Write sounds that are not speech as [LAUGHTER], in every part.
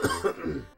Så [COUGHS]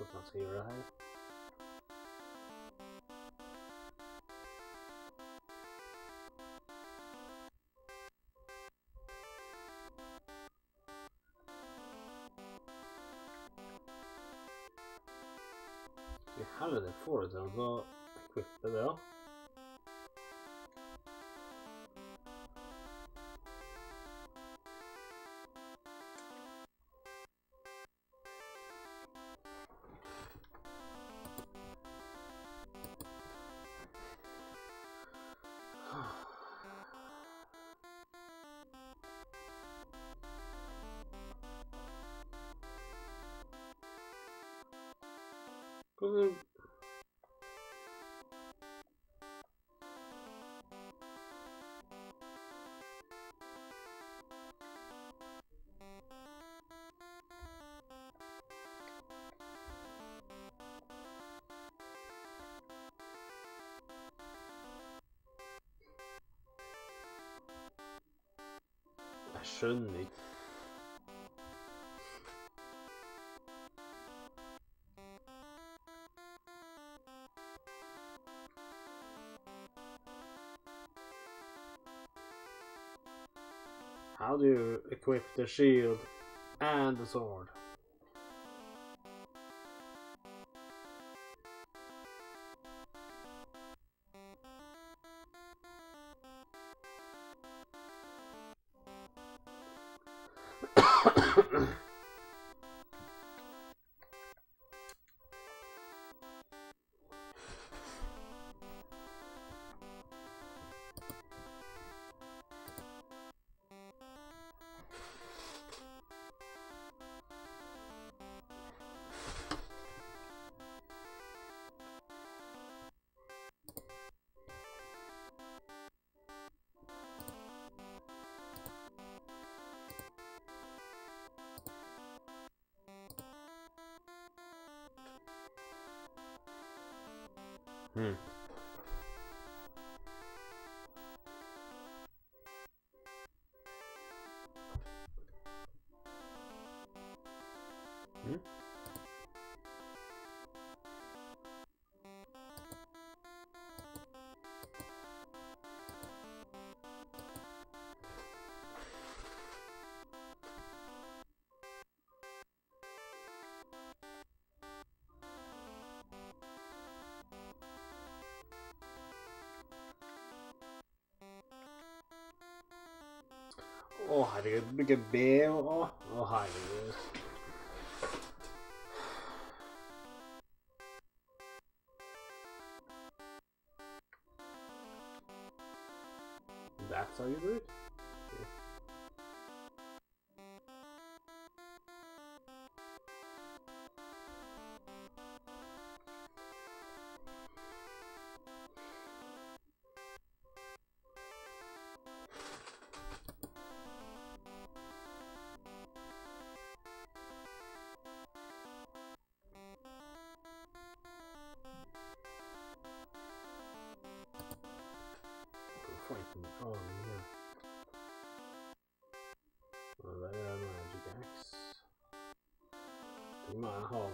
det är jävligt att man ska göra det här. I helvete får du till equipped? Skjønner ikke. How do you equip the shield and the sword? Hmm. Hmm? Å, herregud. Bygge B og å herregud. 蛮好的。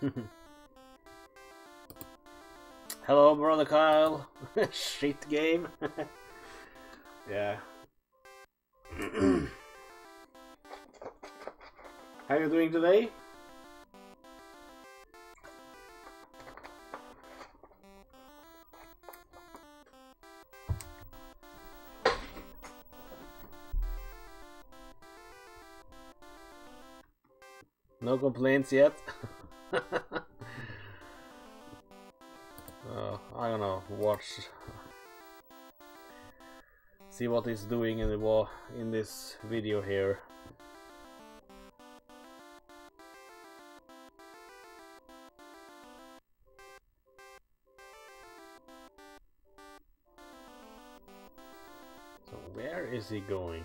哼哼。Hello, brother Kyle. [LAUGHS] Shit game. [LAUGHS] yeah. [CLEARS THROAT] How you doing today? No complaints yet. [LAUGHS] Watch. See what he's doing in the in this video here. So where is he going?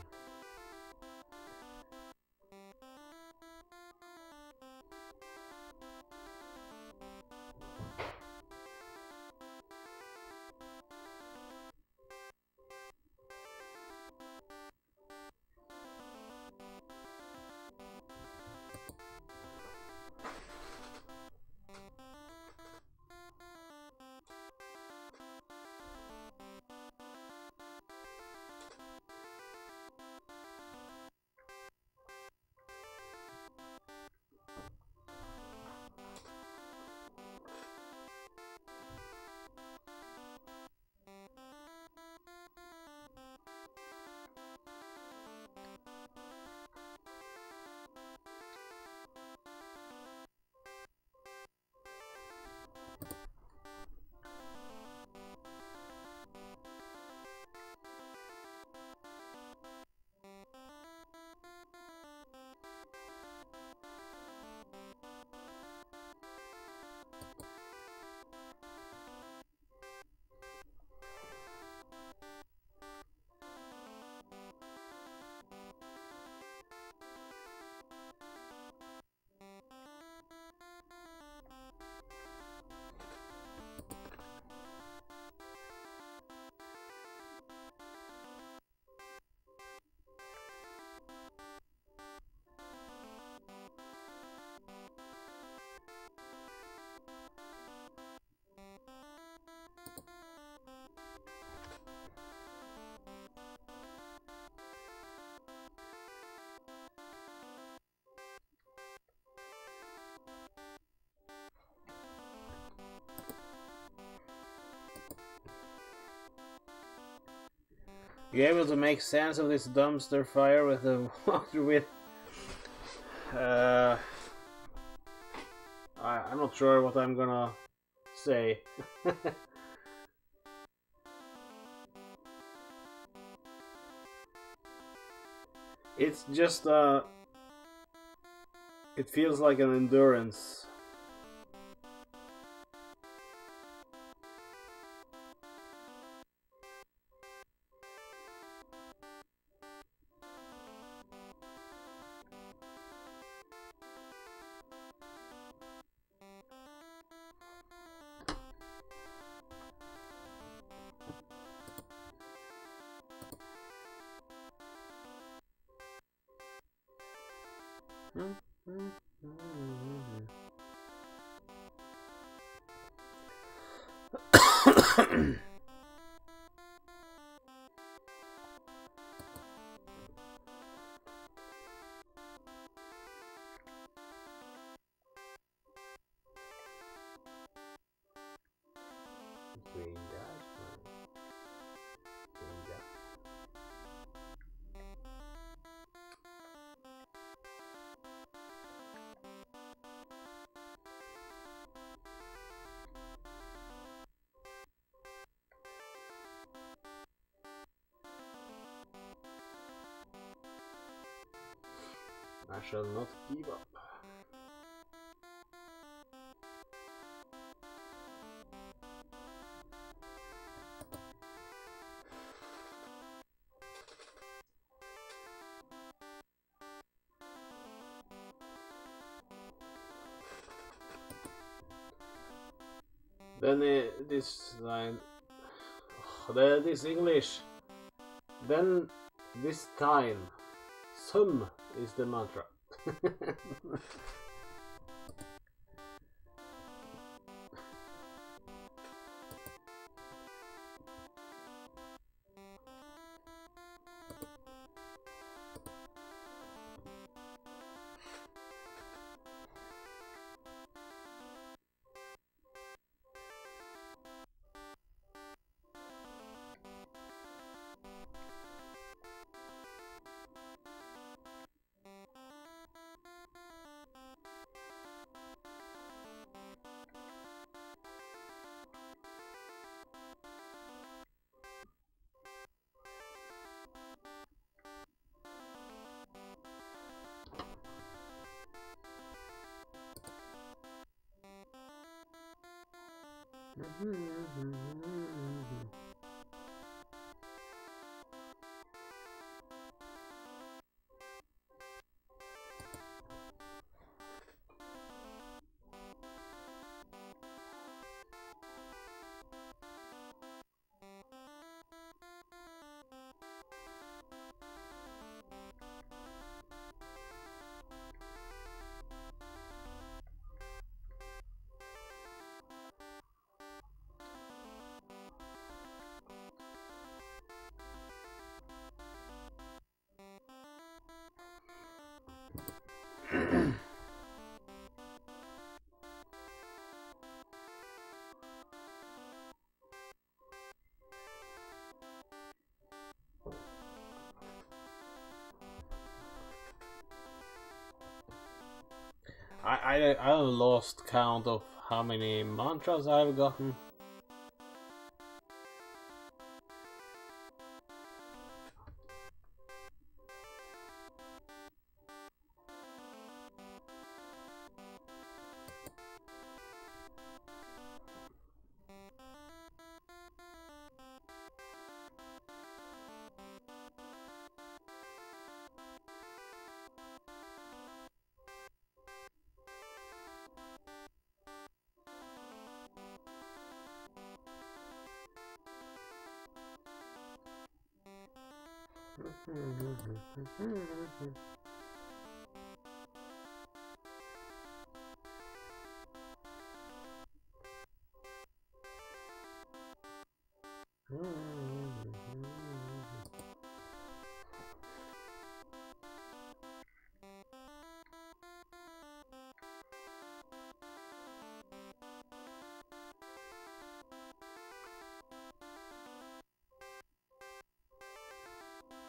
You able to make sense of this dumpster fire with the [LAUGHS] water with? Uh, I, I'm not sure what I'm gonna say. [LAUGHS] it's just uh, it feels like an endurance. Mm-hmm. I shall not give up. Then this line, [SIGHS] the, this English. Then this time, some is the mantra. [LAUGHS] I, I I lost count of how many mantras I've gotten.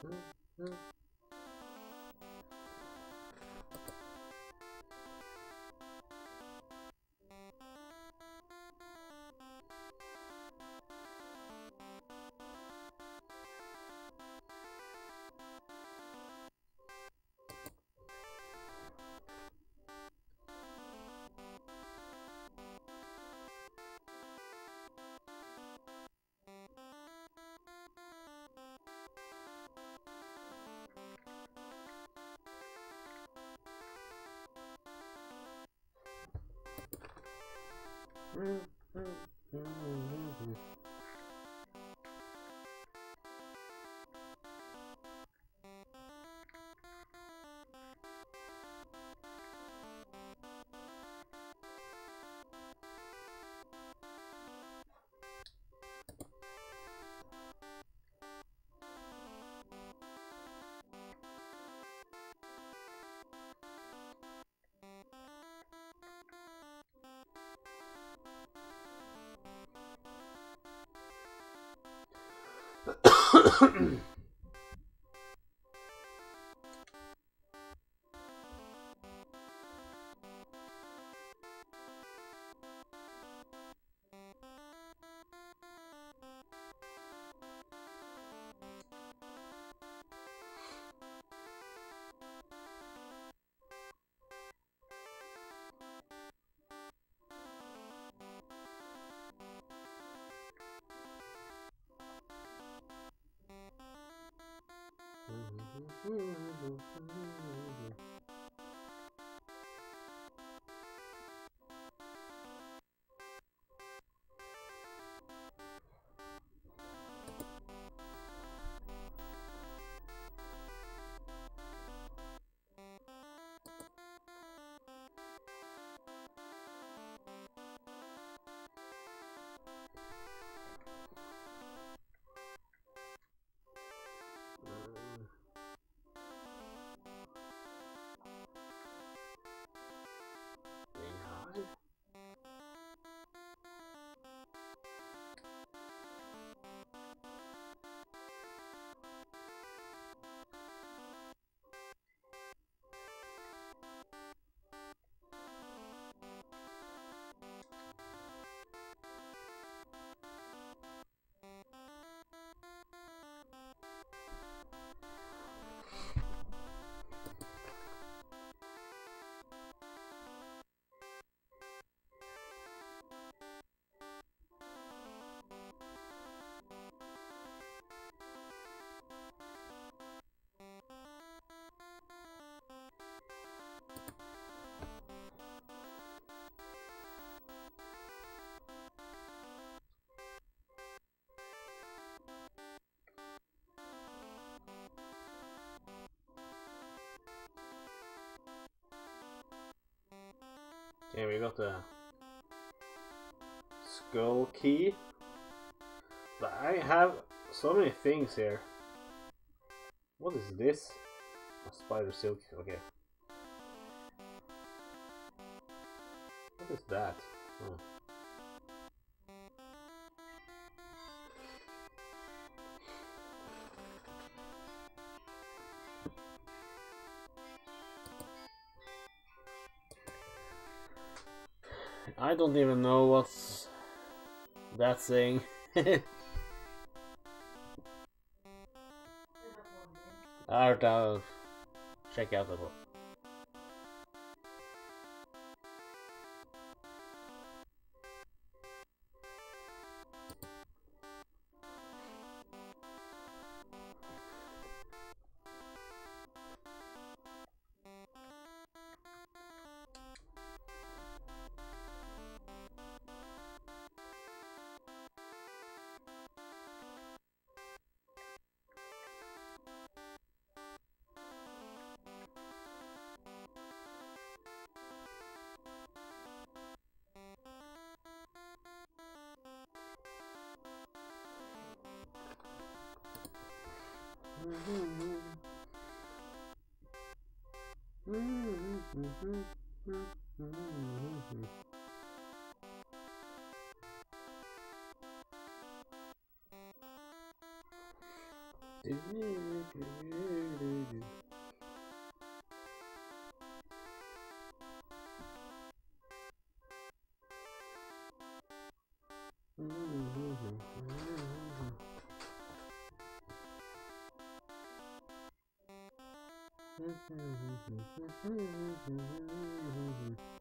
Mm-hmm. Mm-hmm. Mm-hmm. [CLEARS THROAT] you Okay, we got the skull key. But I have so many things here. What is this? A spider silk, okay. I don't even know what's that saying. [LAUGHS] Alright, I'll check out the book. Mm-hmm.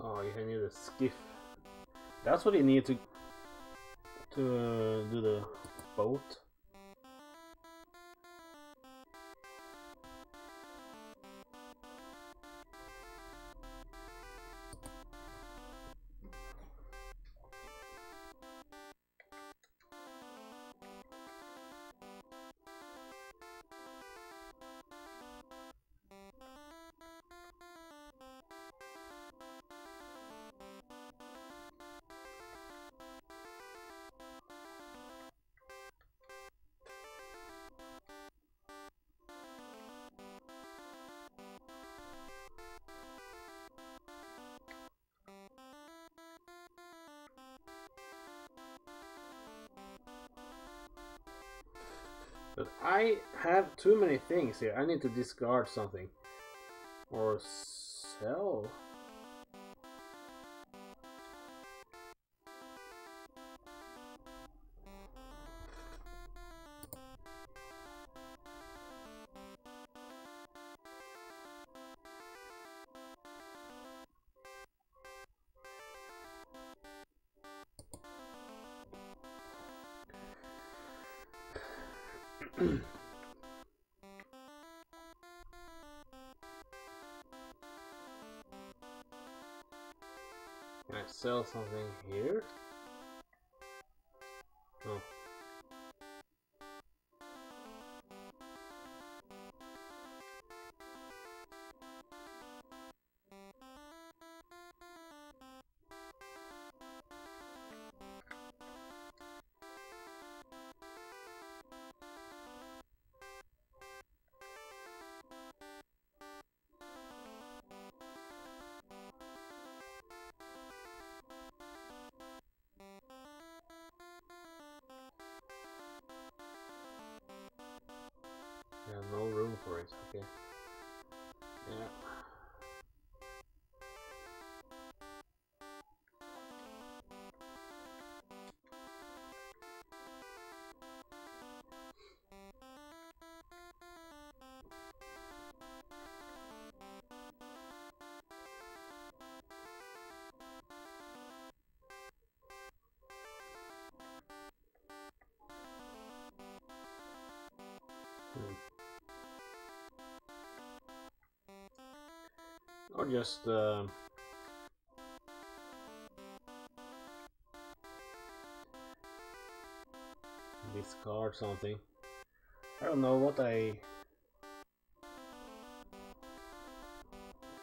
Oh, you need a skiff. That's what you need to to uh, do the boat. I have too many things here. I need to discard something. Or sell. Sell something here? Okay. Yeah. Or just uh, discard something. I don't know what I.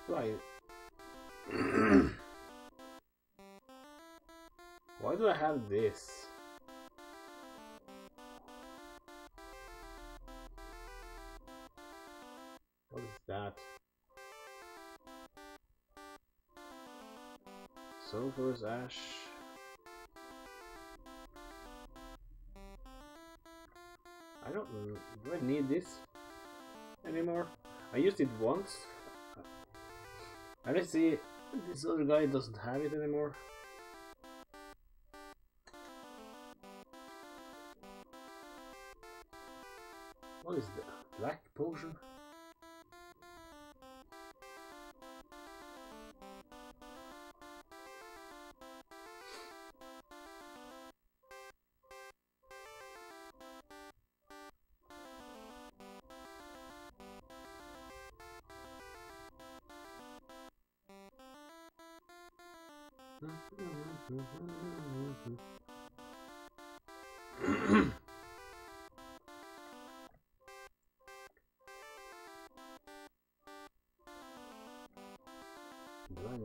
Why? [COUGHS] Why do I have this? Sulfurous ash. I don't. Do I need this anymore? I used it once. I don't see this other guy doesn't have it anymore. What is the black potion?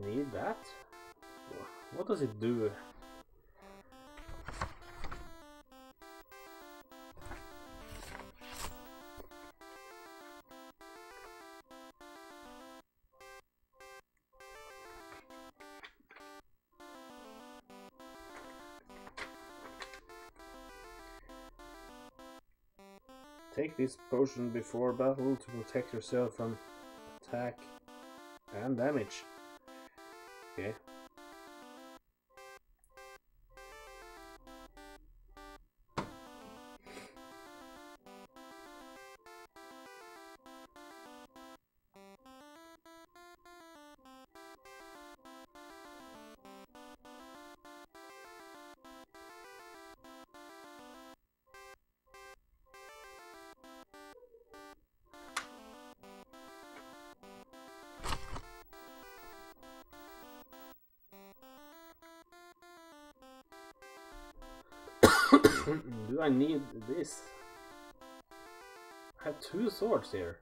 Need that? What does it do? Take this potion before battle to protect yourself from attack and damage. Do I need this? I have two swords here.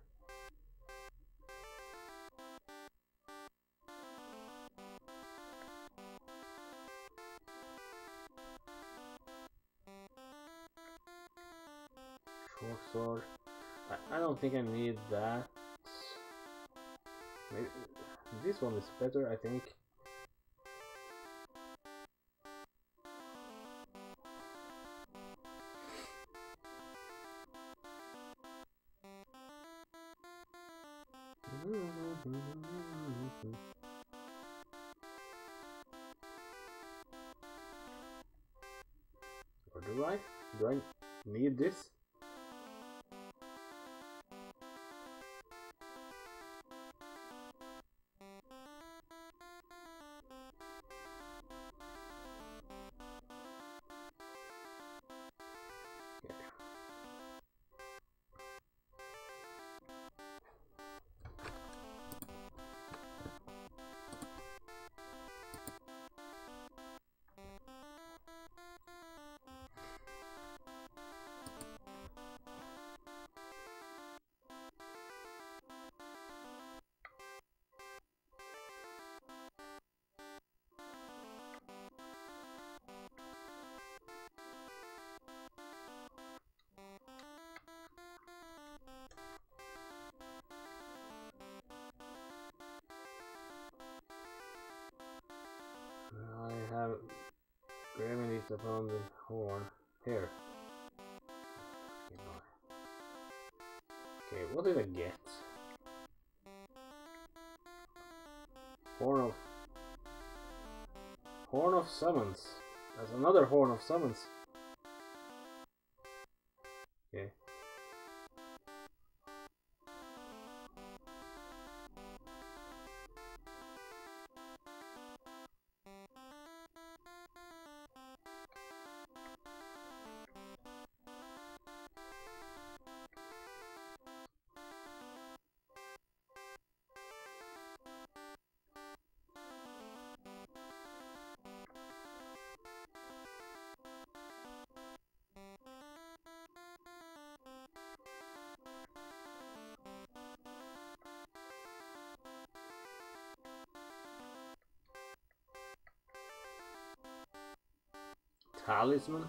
Short sword. I, I don't think I need that. Maybe this one is better, I think. Remedies upon the horn. Here. Okay, what did I get? Horn of Horn of Summons. That's another Horn of Summons. Talisman?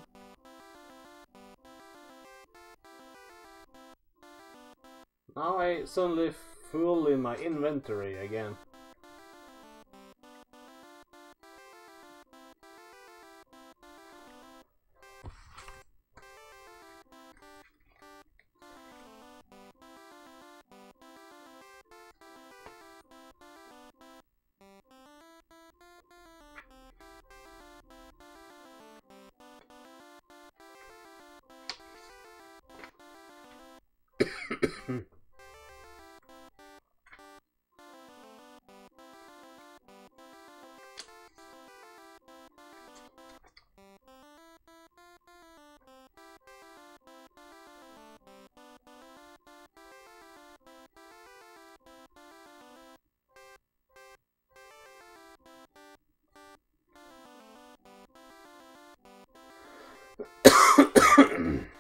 Now I suddenly full in my inventory again. Hmm. Okay.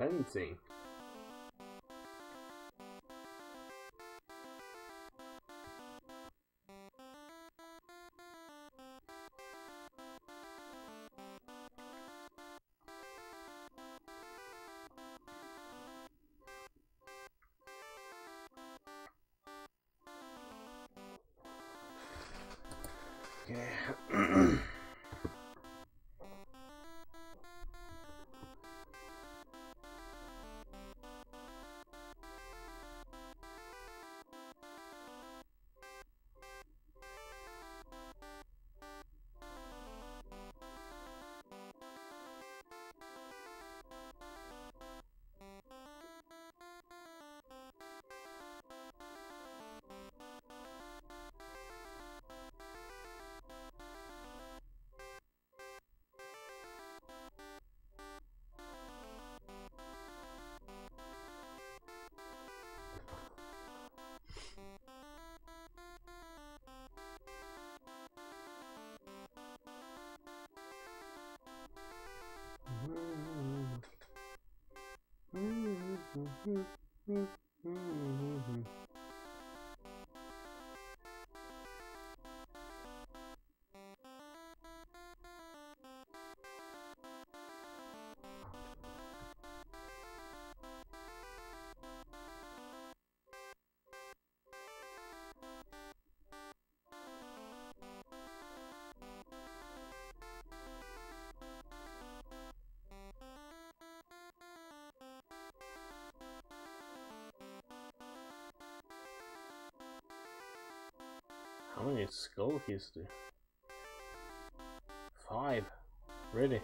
Fencing. How many skull do? Five. Really?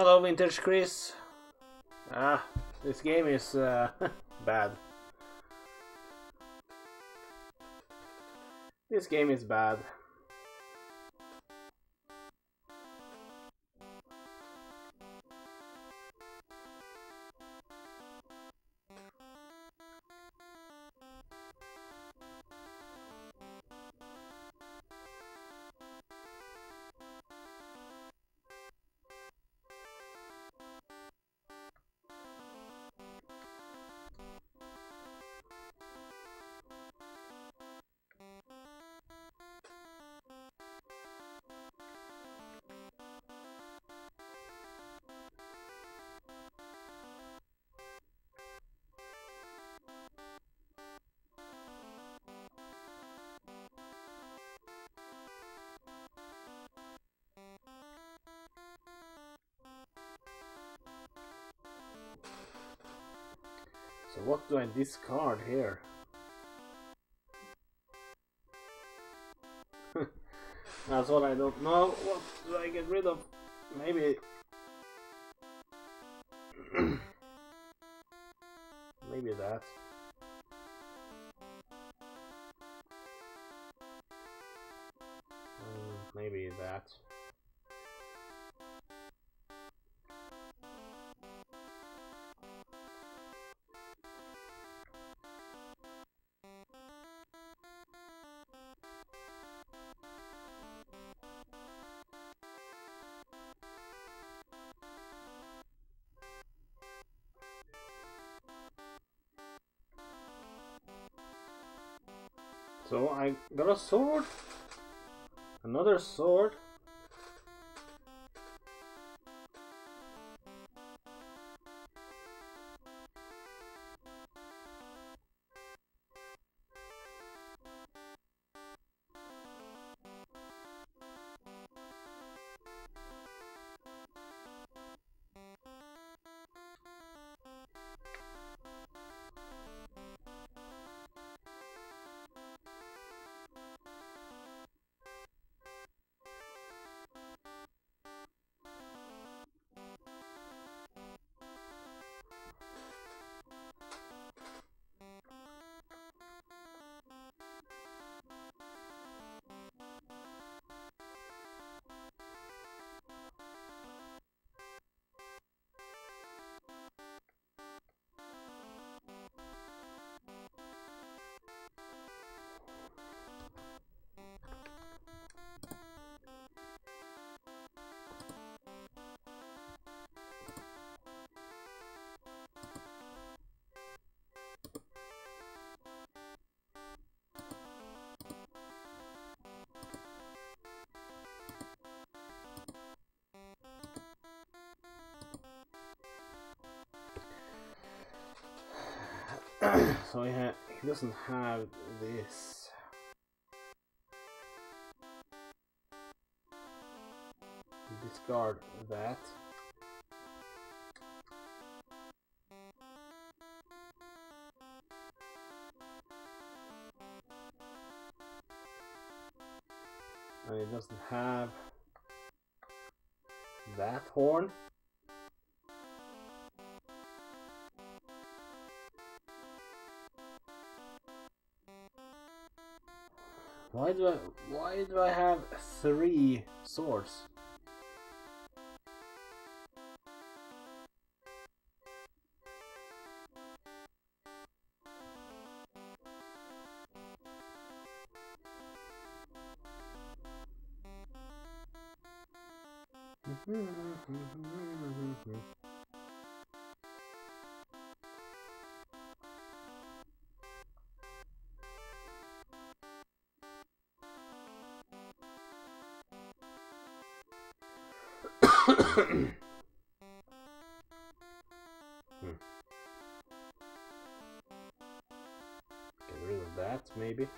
Hello, Vintage Chris. Ah, this game is uh, [LAUGHS] bad. This game is bad. So what do I discard here? [LAUGHS] That's what I don't know. What do I get rid of? Maybe... [CLEARS THROAT] Maybe that. Um, maybe that. So I got a sword. Another sword. so he, ha he doesn't have this. Discard that. And he doesn't have that horn. Why do I why do I have three swords? hmm. [LAUGHS] maybe.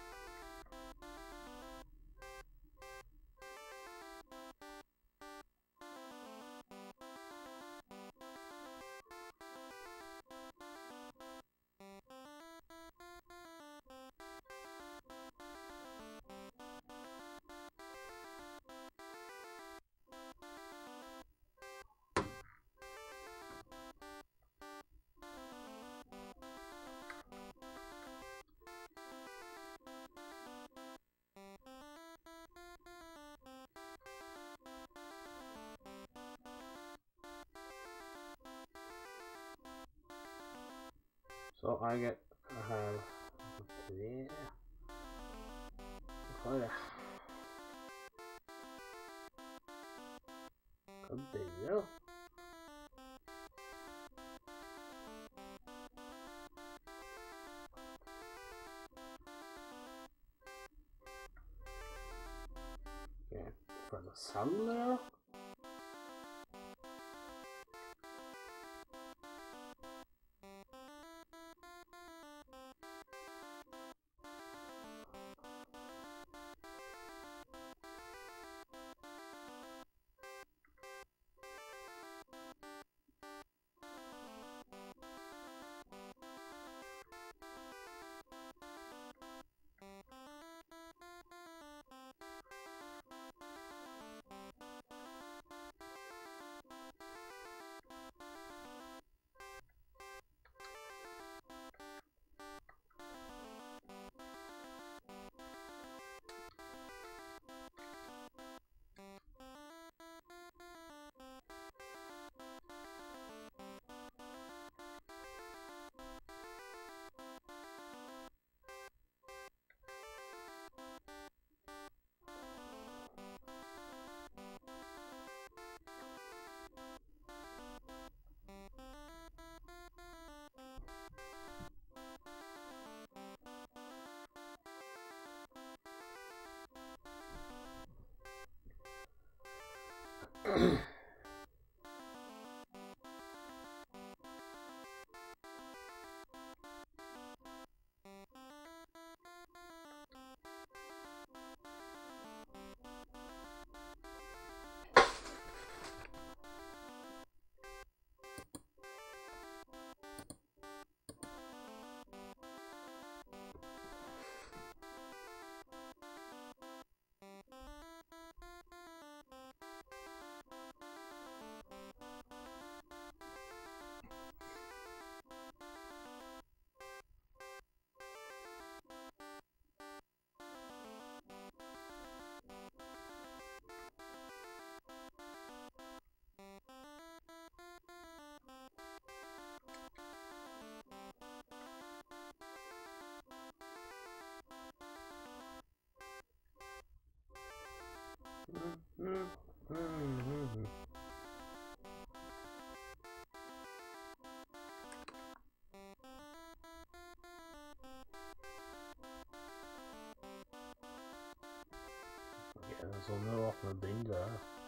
So I get I have er det? Hva er det da? Okay, for the selger Ja, Mm-hmm. [CLEARS THROAT] så nå åpner bindet her.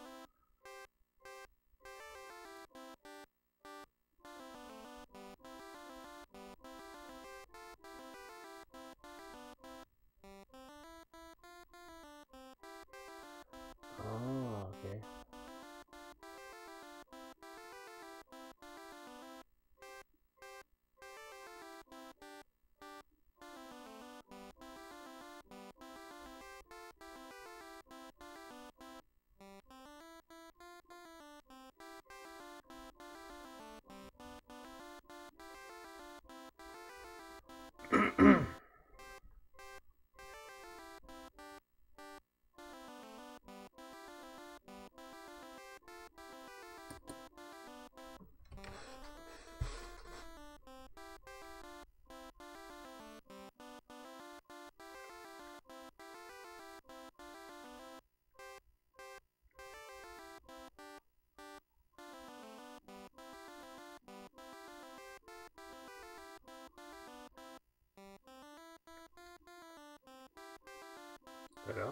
Ja.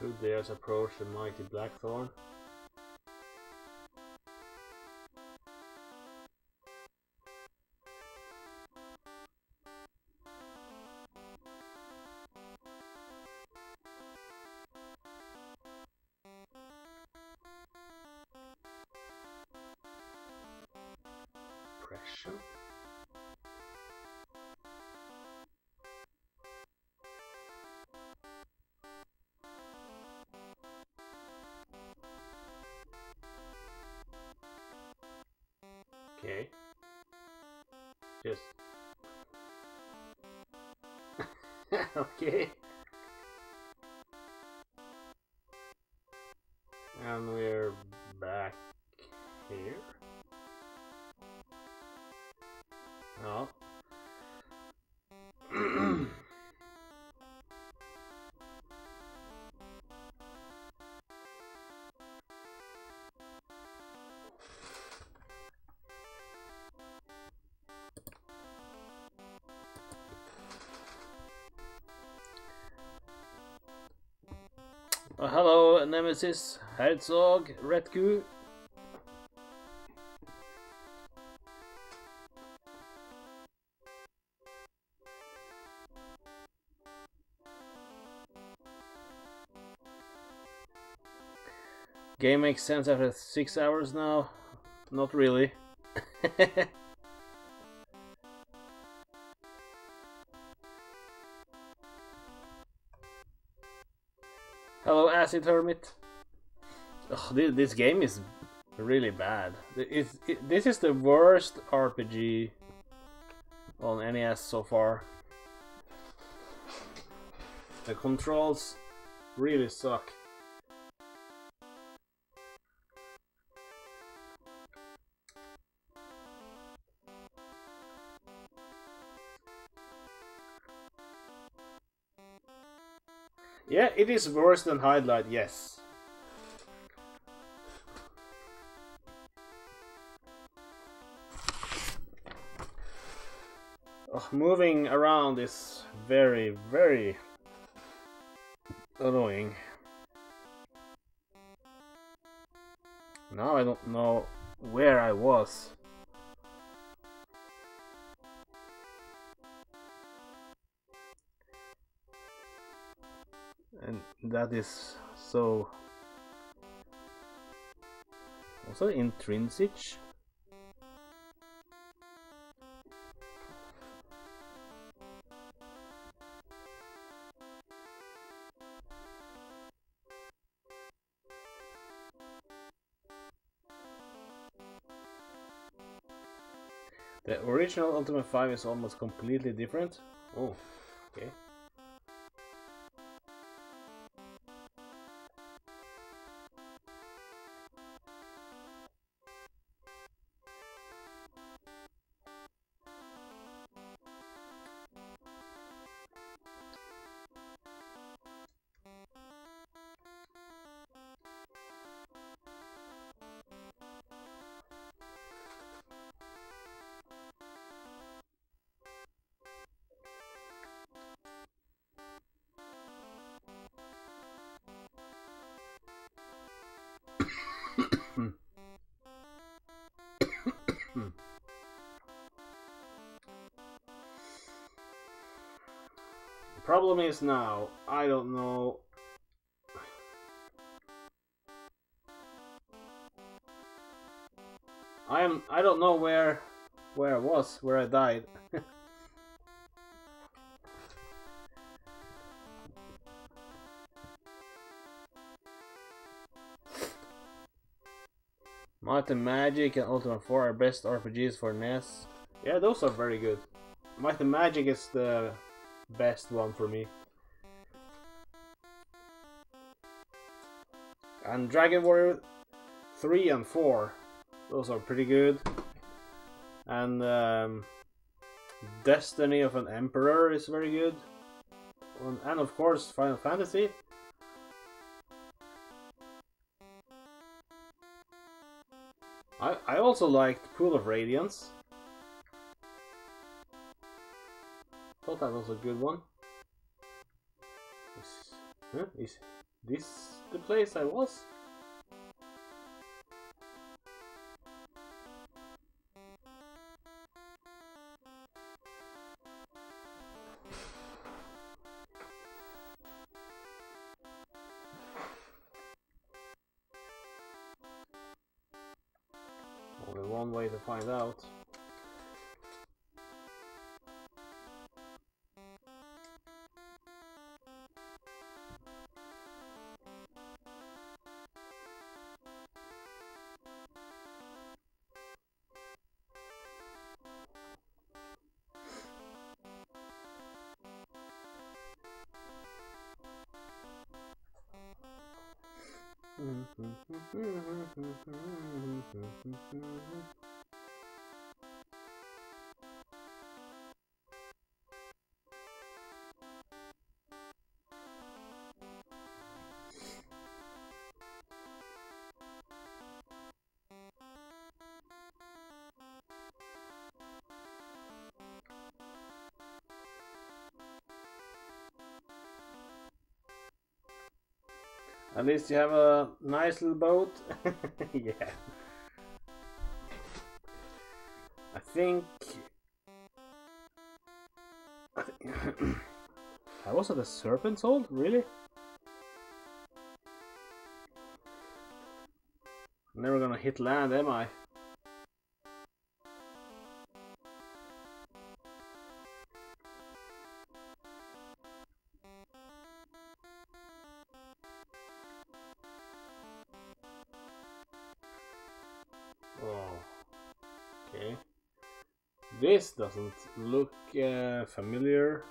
Who dares approach the mighty Blackthorn? [LAUGHS] okay. Uh, hello, Nemesis, Herzog, Redgu. Game makes sense after six hours now? Not really. [LAUGHS] Acid Hermit. Ugh, this, game is really bad. It, this is the worst RPG on NES so far. The controls really suck. Yeah, it is worse than Hydlide, yes. Ugh, moving around is very, very annoying. Now I don't know where I was. That is so also intrinsic The original Ultima 5 is almost completely different. Oh, okay. Problem is now, I don't know. I am I don't know where where I was, where I died. [LAUGHS] Might Magic and Ultima 4 are best RPGs for NES. Yeah, those are very good. Might Magic is the best one for me. And Dragon Warrior 3 and 4, those are pretty good. And um, Destiny of an Emperor is very good. and, of course Final Fantasy. I I also liked Pool of Radiance. Thought that was a good one. Is, huh? Is this the place I was? Only one way to find out. At least you have a nice little boat. [LAUGHS] yeah. I think. I was at a serpent's hold? Really? Never gonna hit land, am I? This doesn't look uh, familiar.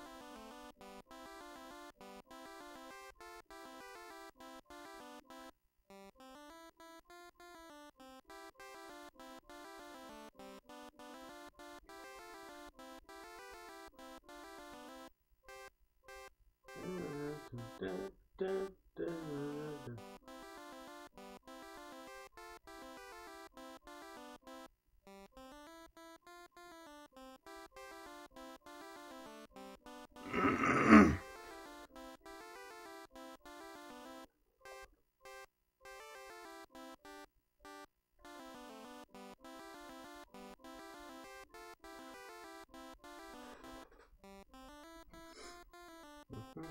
What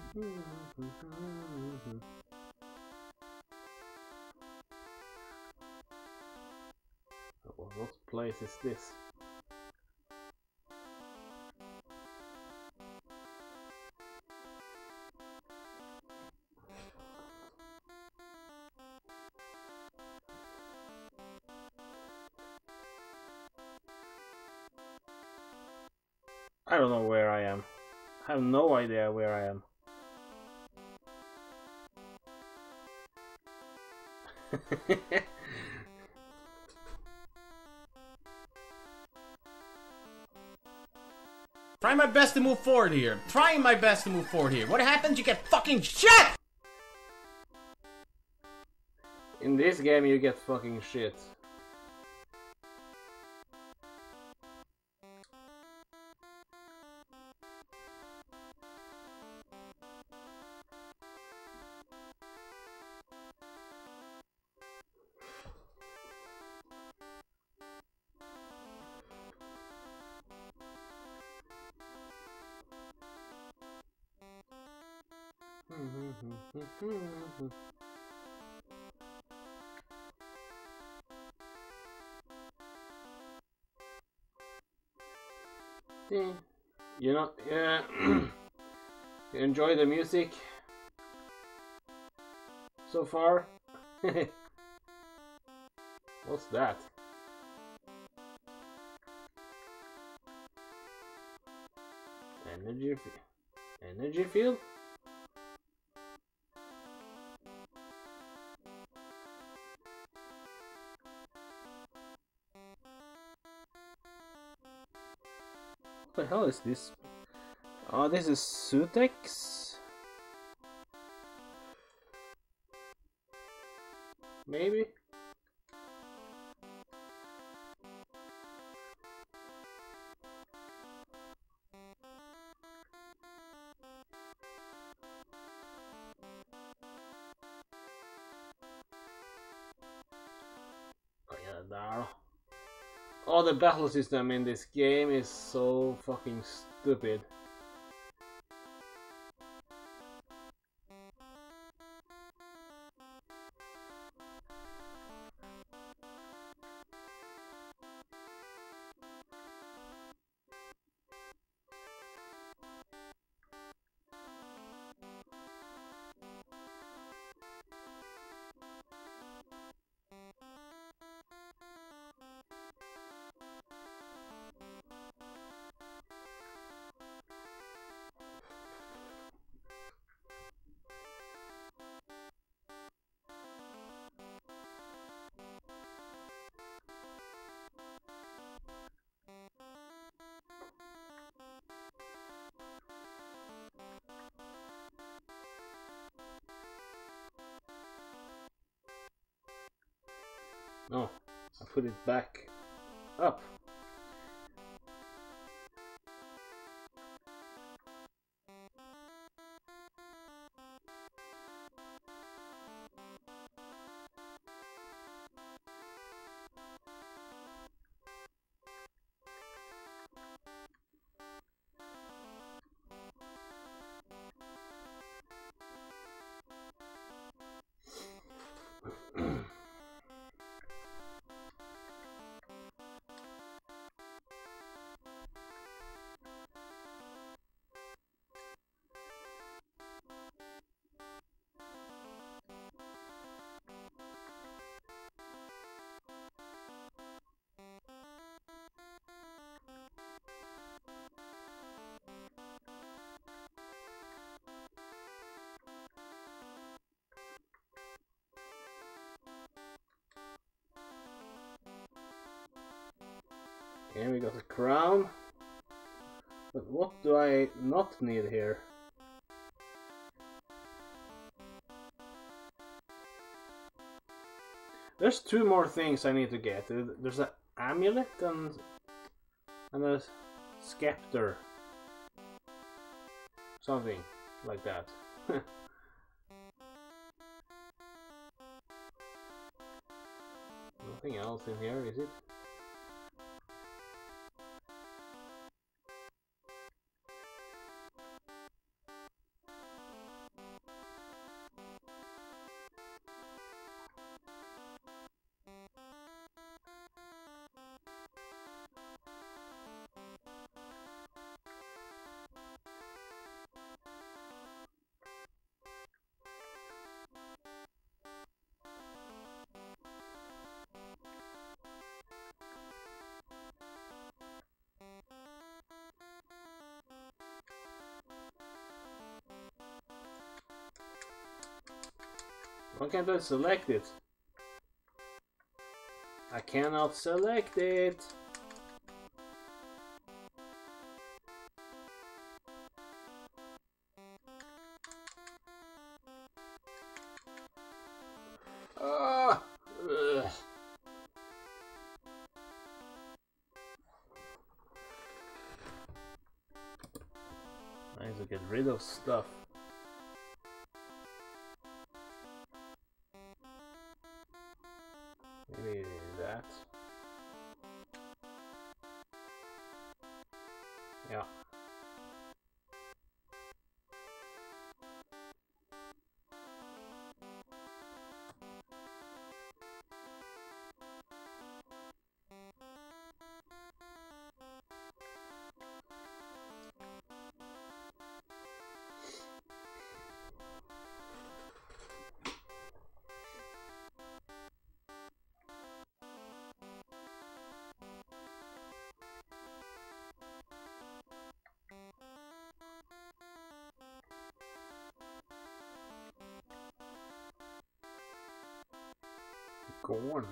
place is this? I don't know where I am. I have no idea where I am. [LAUGHS] Trying my best to move forward here. Trying my best to move forward here. What happens? You get fucking shit! In this game you get fucking shit. You enjoy the music so far. [LAUGHS] What's that? Energy, energy field. What the hell is this? Oh, this is Sutex? Maybe? Oh, the battle system in this game is so fucking stupid. No, I put it back up. Okay, we got a crown. But what do I not need here? There's two more things I need to get. There's an amulet and and a scepter. Something like that. [LAUGHS] Nothing else in here, is it? Can't I select it? I cannot select it. Ah! I need to get rid of stuff. Gorn.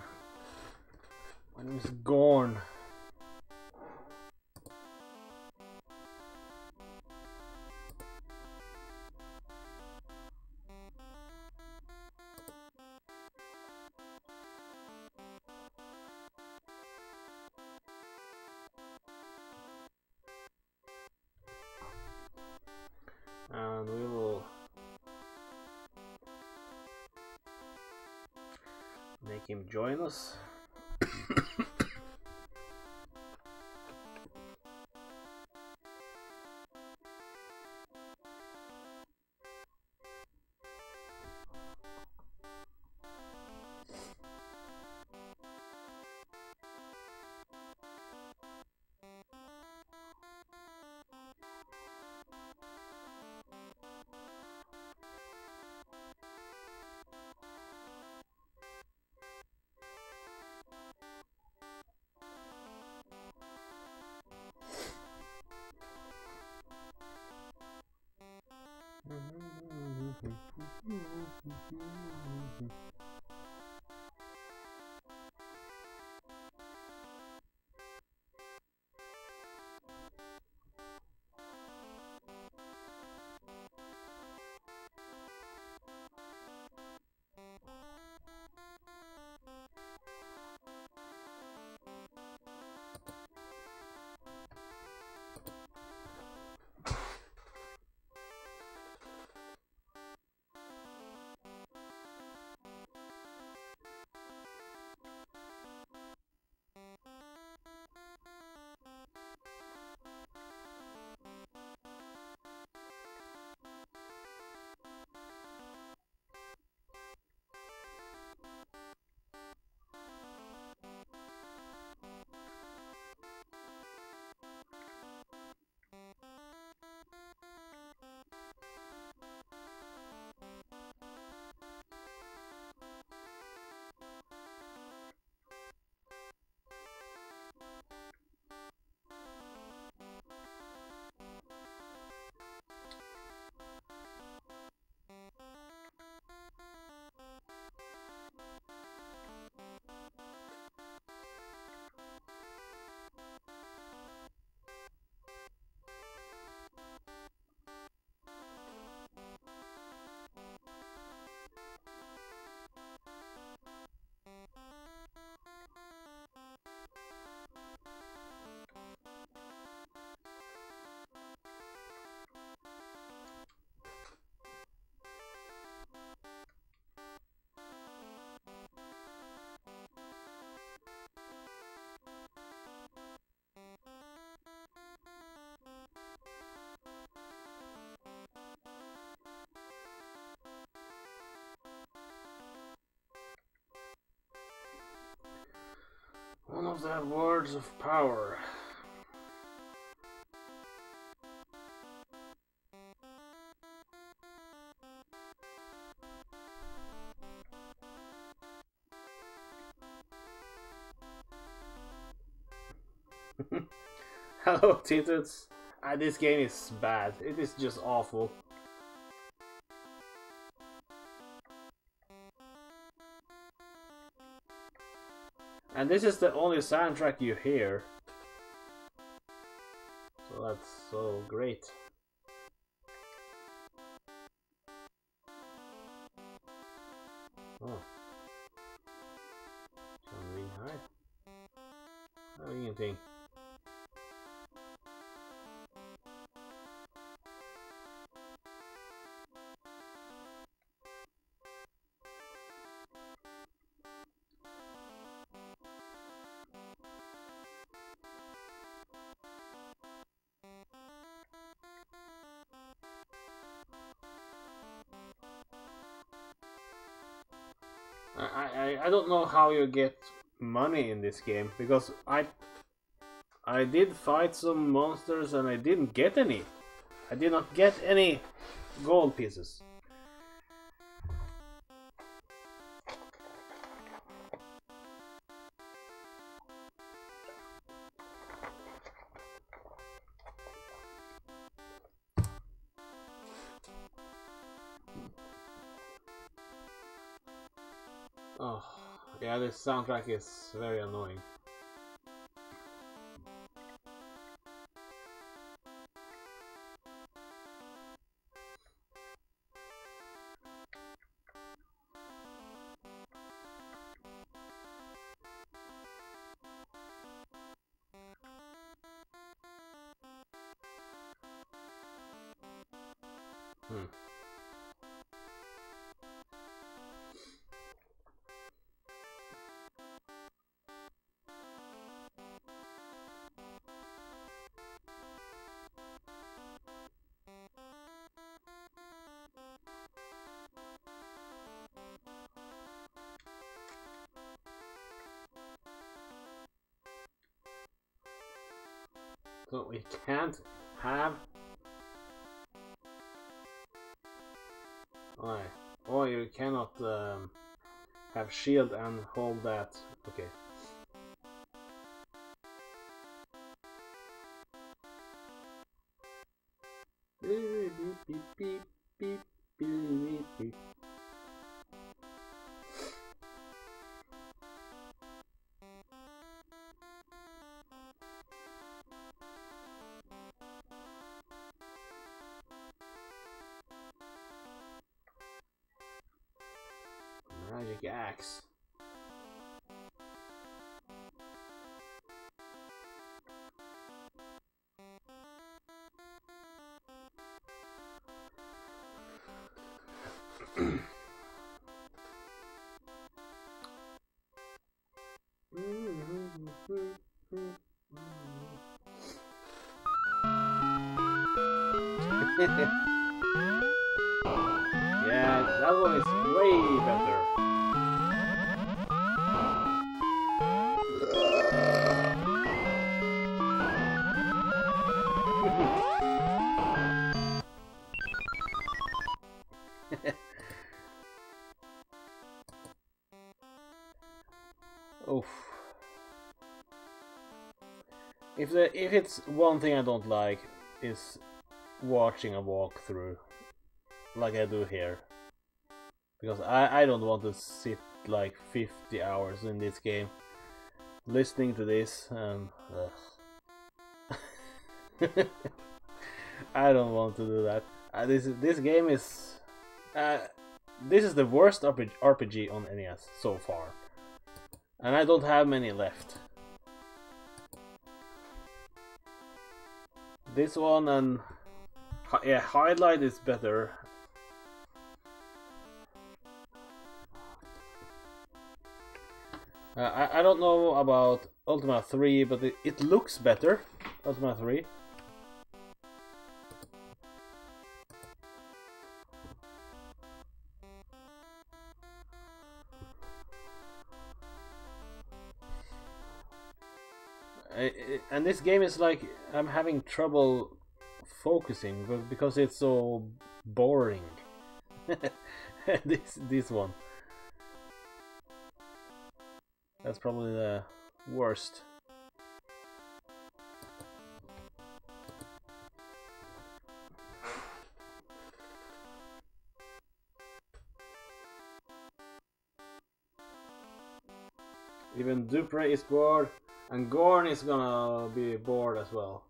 My name Make him join us. Mm-hmm. Of the words of power. [LAUGHS] Hello, Tituts. Ah, this game is bad. It is just awful. And this is the only soundtrack you hear. So that's so great. I, don't know how you get money in this game because I I did fight some monsters and I didn't get any. I did not get any gold pieces. Soundtrack is very annoying. We can't have. Oh, oh you cannot um, have shield and hold that. Okay. [LAUGHS] yeah, that one is way better. If the if it's one thing I don't like is watching a walkthrough like I do here. Because I, I don't want to sit like 50 hours in this game listening to this and. [LAUGHS] I don't want to do that. Uh, this this game is uh, this is the worst RPG on NES so far. And I don't have many left. This one and yeah, Hydlide is better. Uh, I, I don't know about Ultima 3, but it, it looks better. Ultima 3. And this game is like I'm having trouble focusing because it's so boring. [LAUGHS] this this one. That's probably the worst. Even Dupre is bored, and Gorn is gonna be bored as well.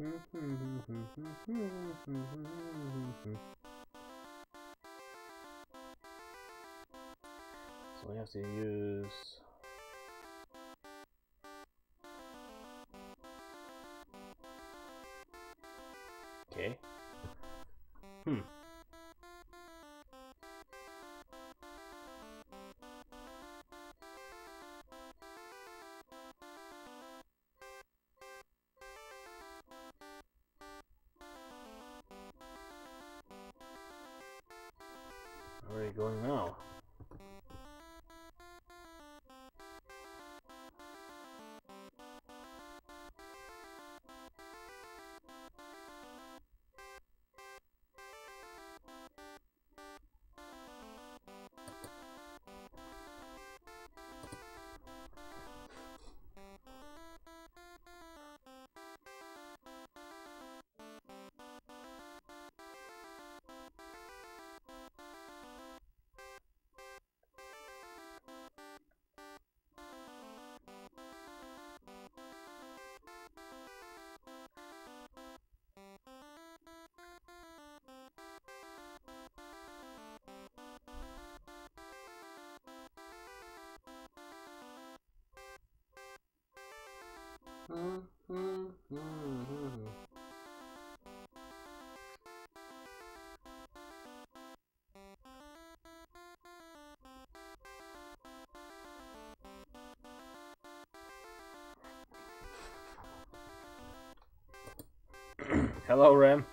So we have to use Hello, Ram.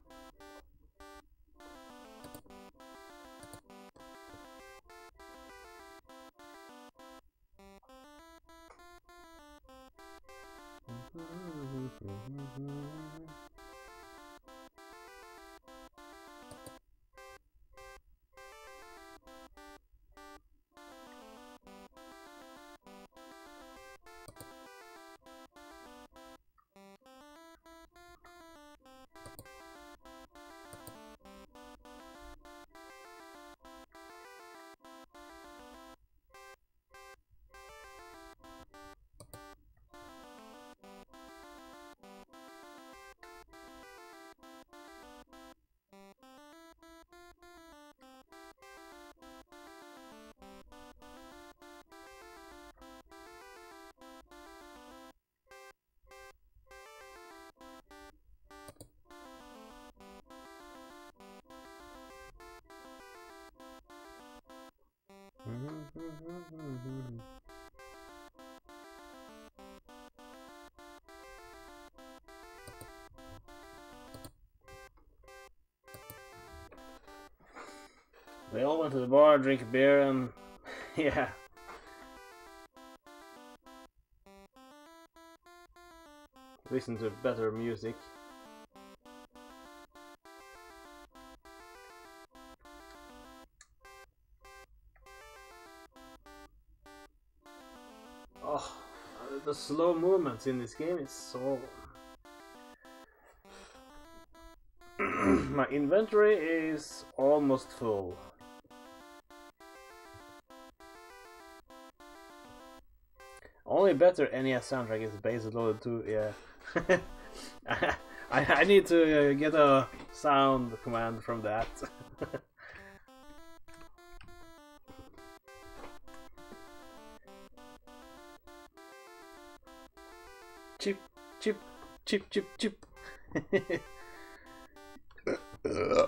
They all went to the bar, drink a beer, and [LAUGHS] yeah. Listen to better music. Slow movements in this game is so. [CLEARS THROAT] My inventory is almost full. Only better NES soundtrack is base loaded too. Yeah, [LAUGHS] I I need to get a sound command from that. [LAUGHS] chip, chip, chip, [LAUGHS]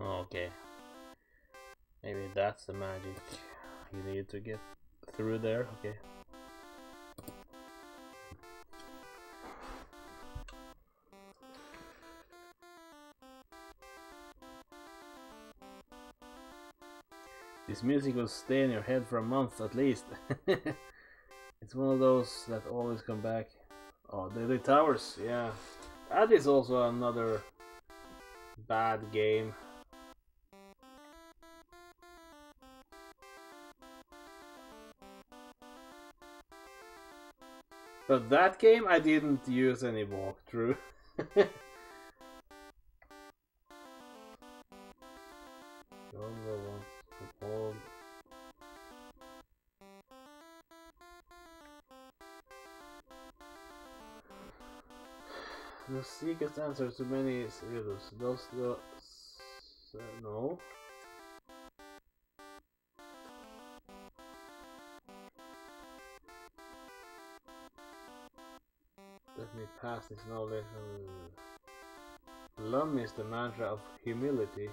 Oh, okay. Maybe that's the magic you need to get through there. Okay. This music will stay in your head for a month at least. [LAUGHS] it's one of those that always come back. Oh, the towers, yeah. That is also another bad game. But that game I didn't use any walkthrough. [LAUGHS] [SIGHS] The secret answers to many riddles. Those the Let me pass this knowledge. on- Lum is the mantra of humility.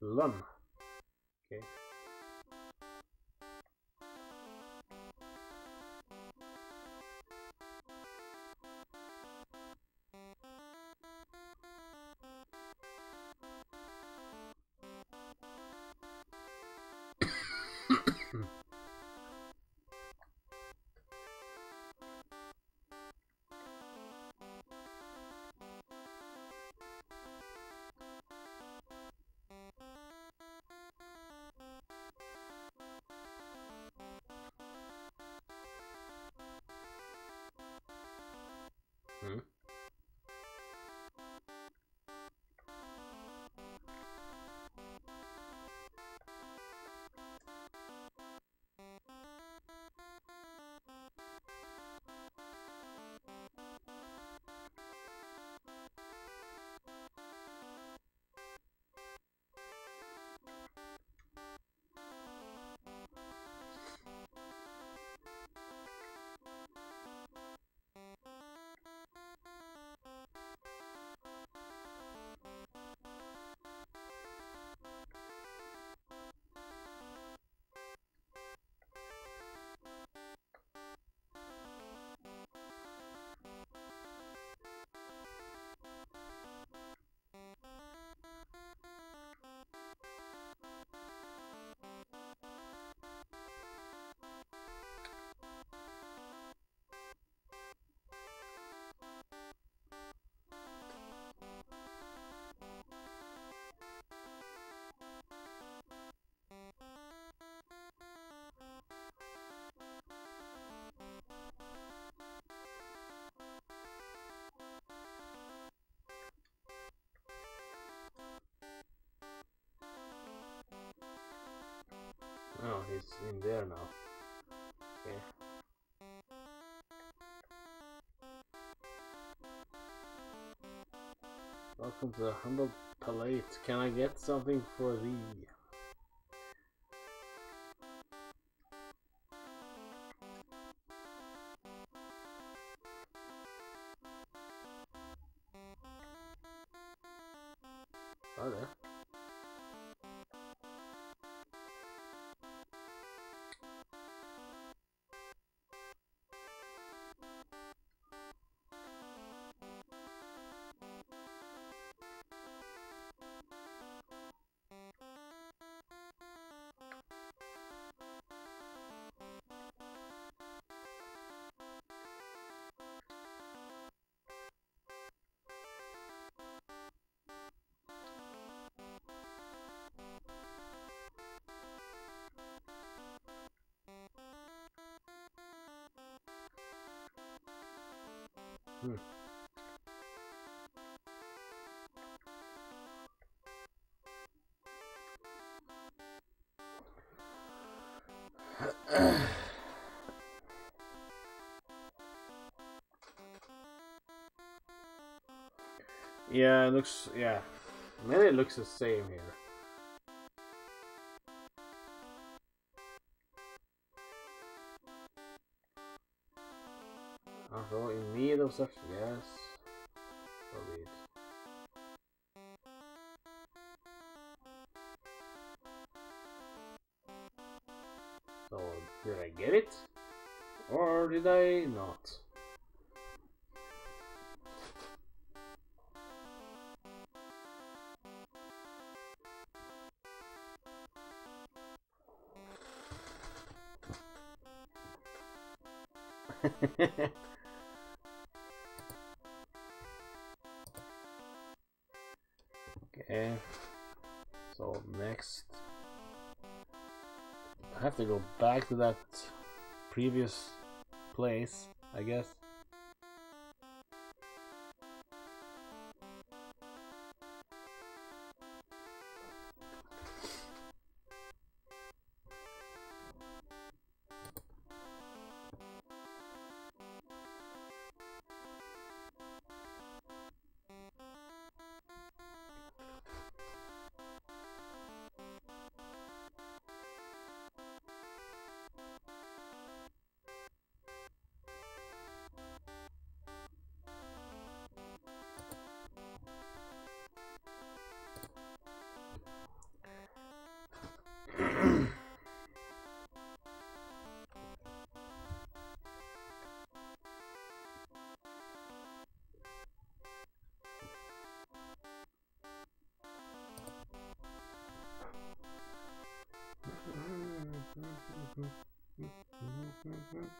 Lum. Oh, he's in there now. Okay. Welcome to the humble palate. Can I get something for thee? Hmm. yeah, it looks yeah. Maybe it looks the same here. Yes. Back to that previous place, I guess.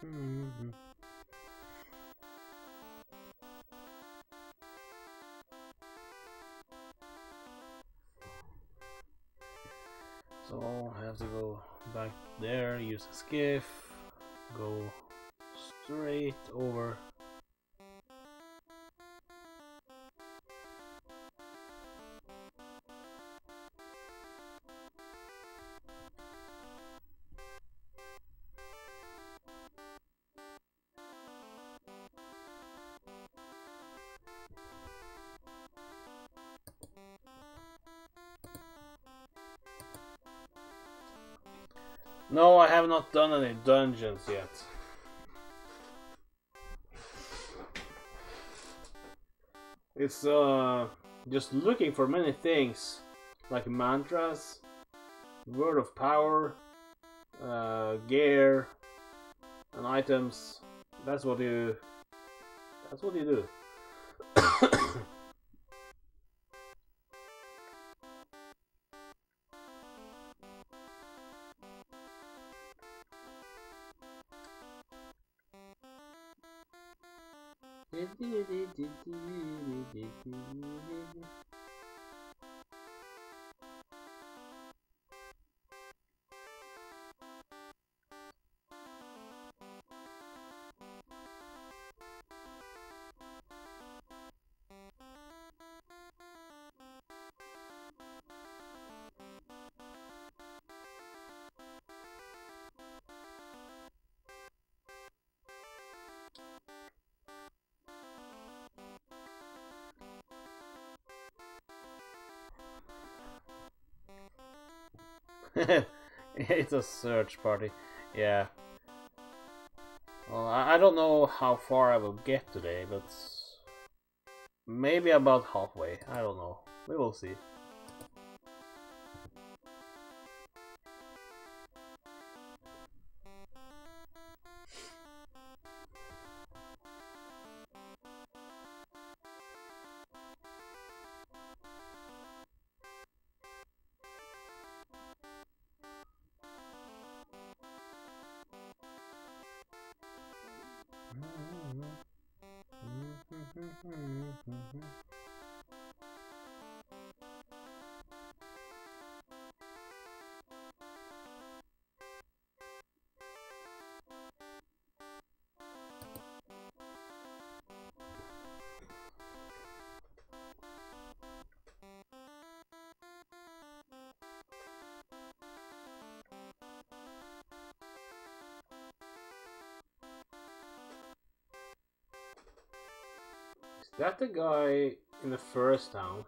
So I have to go back there, use a skiff, go straight over. Have not done any dungeons yet. It's uh just looking for many things like mantras, word of power, uh, gear, and items. That's what you. That's what you do. Tschüss. [LAUGHS] it's a search party. Yeah. Well, I, I don't know how far I will get today, but maybe about halfway. I don't know. We will see. That the guy in the first town?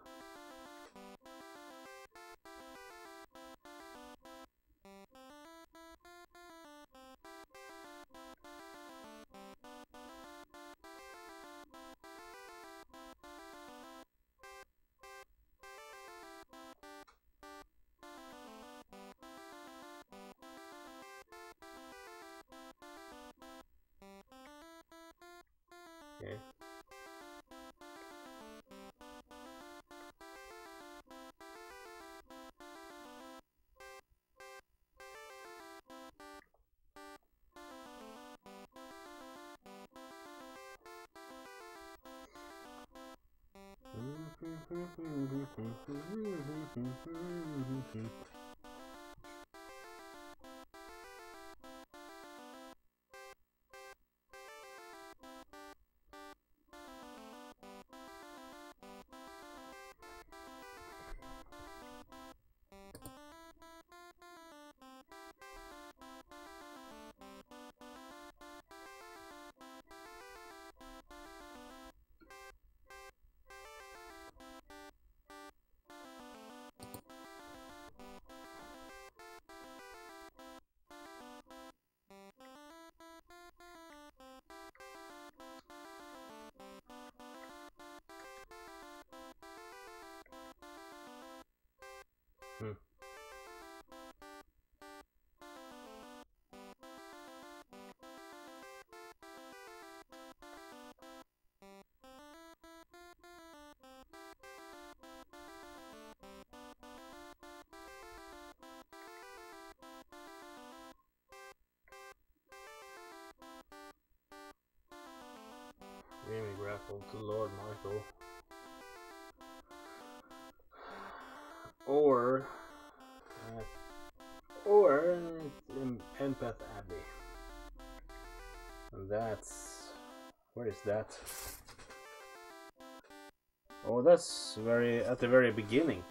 Okay. Hmm. Grapple to Lord Michael. Or uh, or Empath Abbey. And that's where is that? Oh, that's very at the very beginning.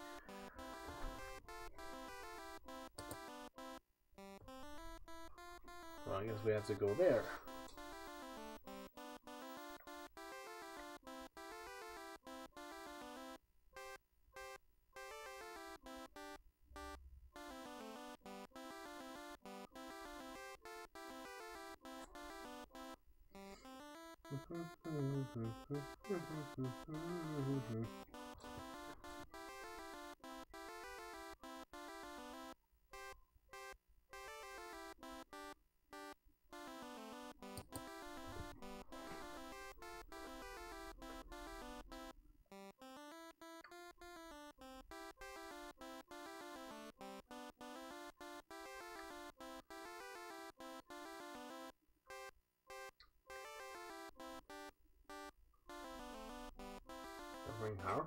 Well, I guess we have to go there. Thank you. Covering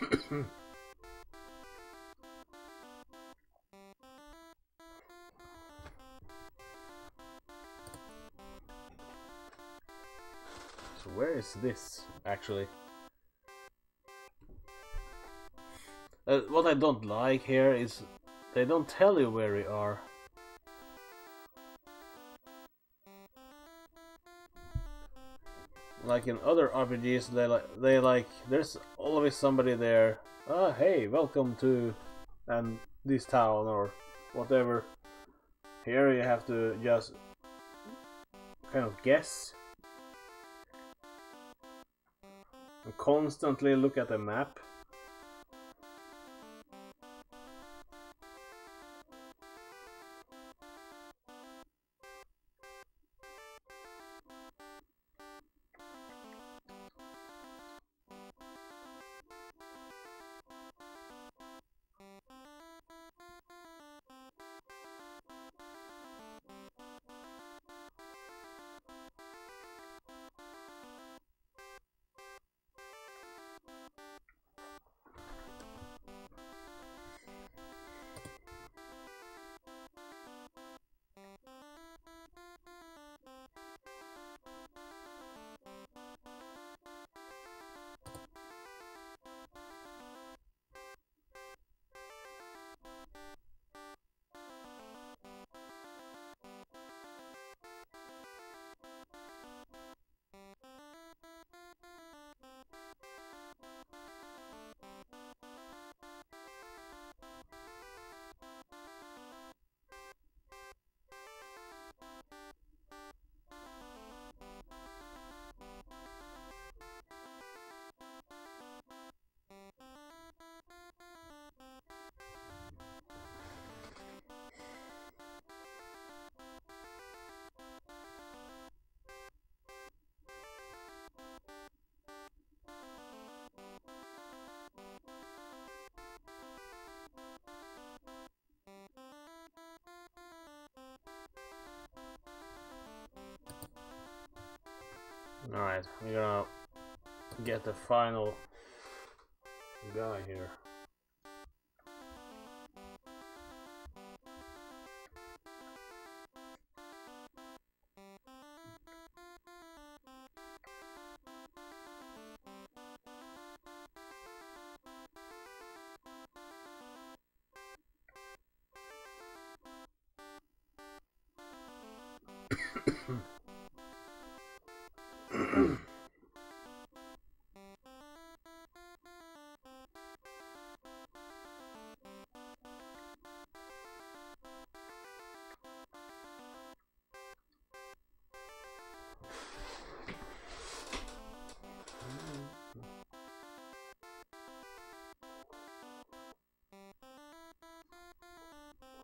so where is this actually? Uh, what I don't like here is they don't tell you where we are. Like in other RPGs, they like they like there's always somebody there. Ah, hey, welcome to and this town or whatever. Here you have to just kind of guess and constantly look at the map. Alright, we're gonna get the final guy here.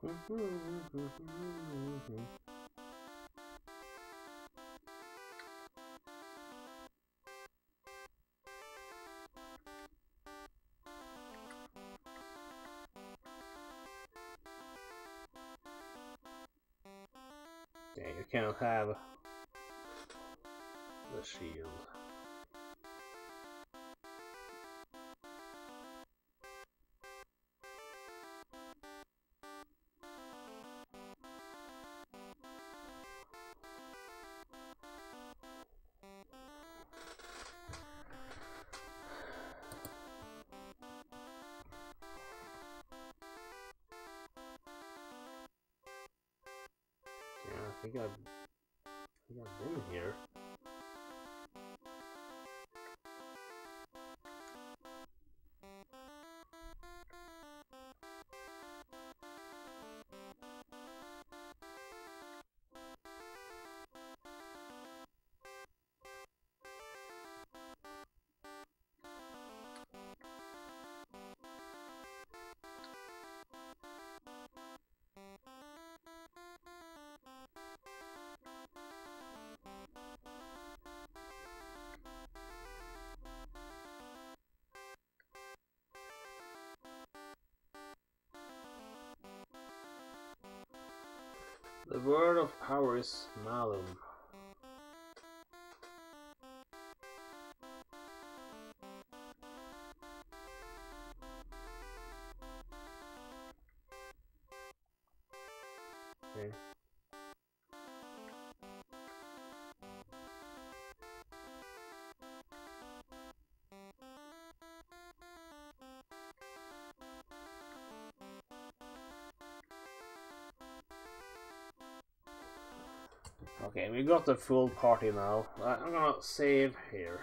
Yeah, you can't have the shield. I've, I think I've been here. The word of power is Malum. We got the full party now. I'm gonna save here.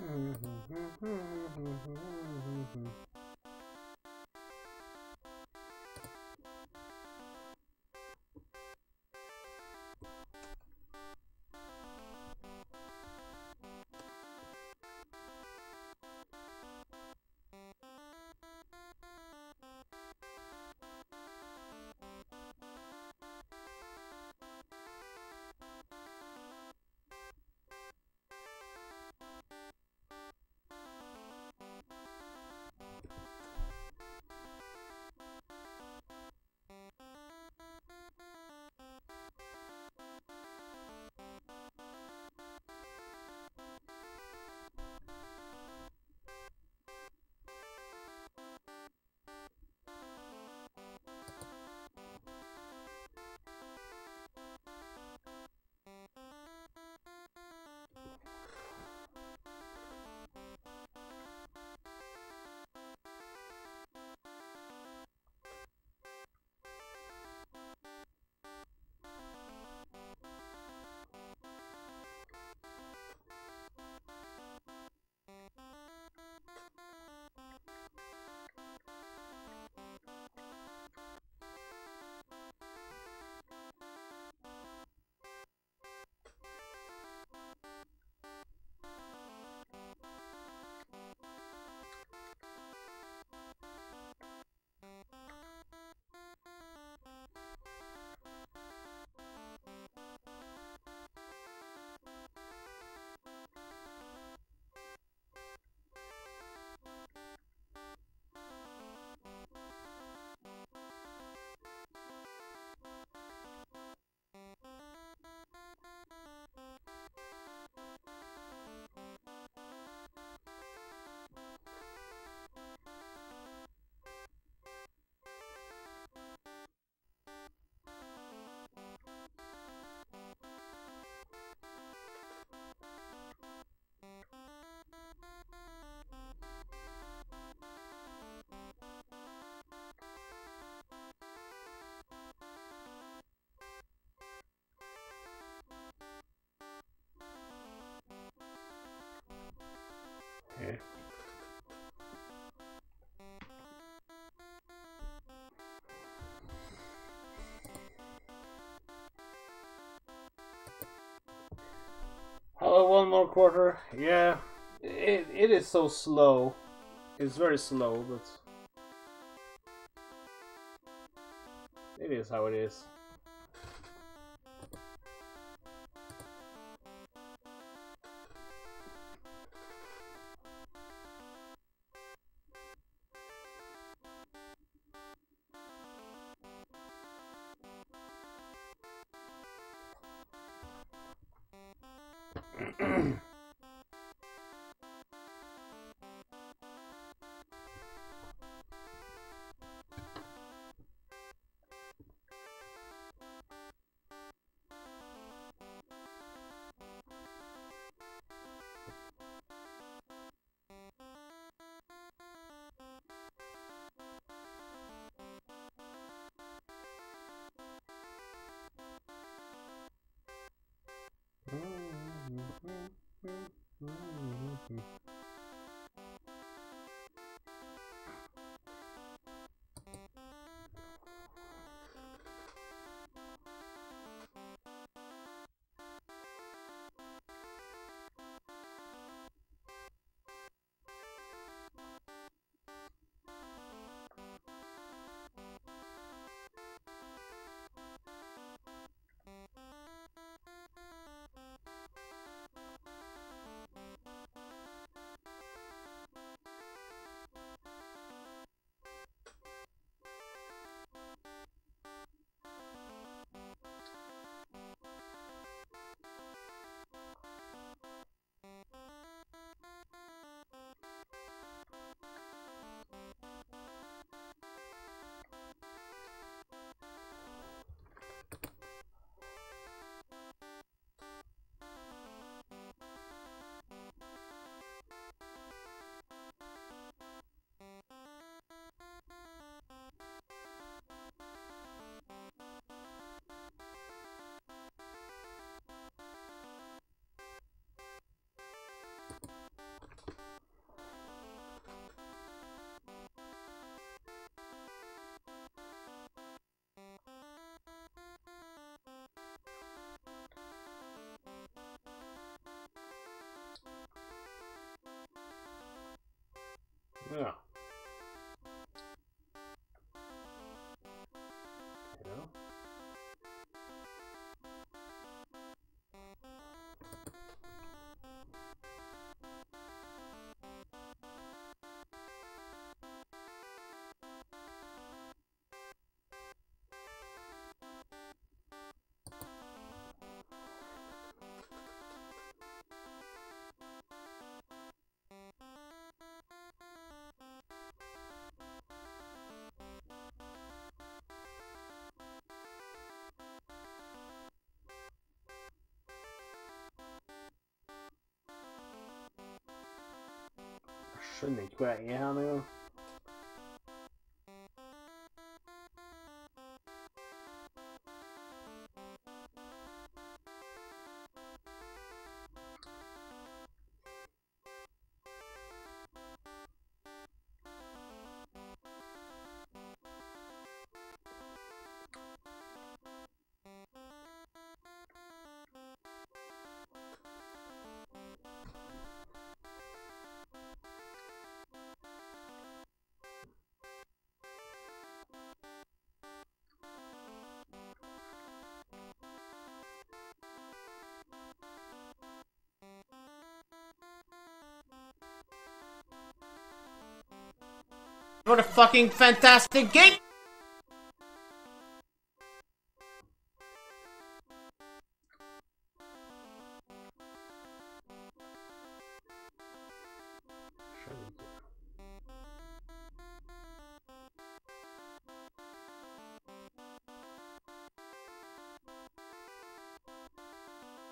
Mm-hmm. mm-hmm. mm-hmm. Hello, one more quarter. Yeah, it, it is so slow. It's very slow, but it is how it is. Jeg skjønner ikke hvor What a fucking fantastic game!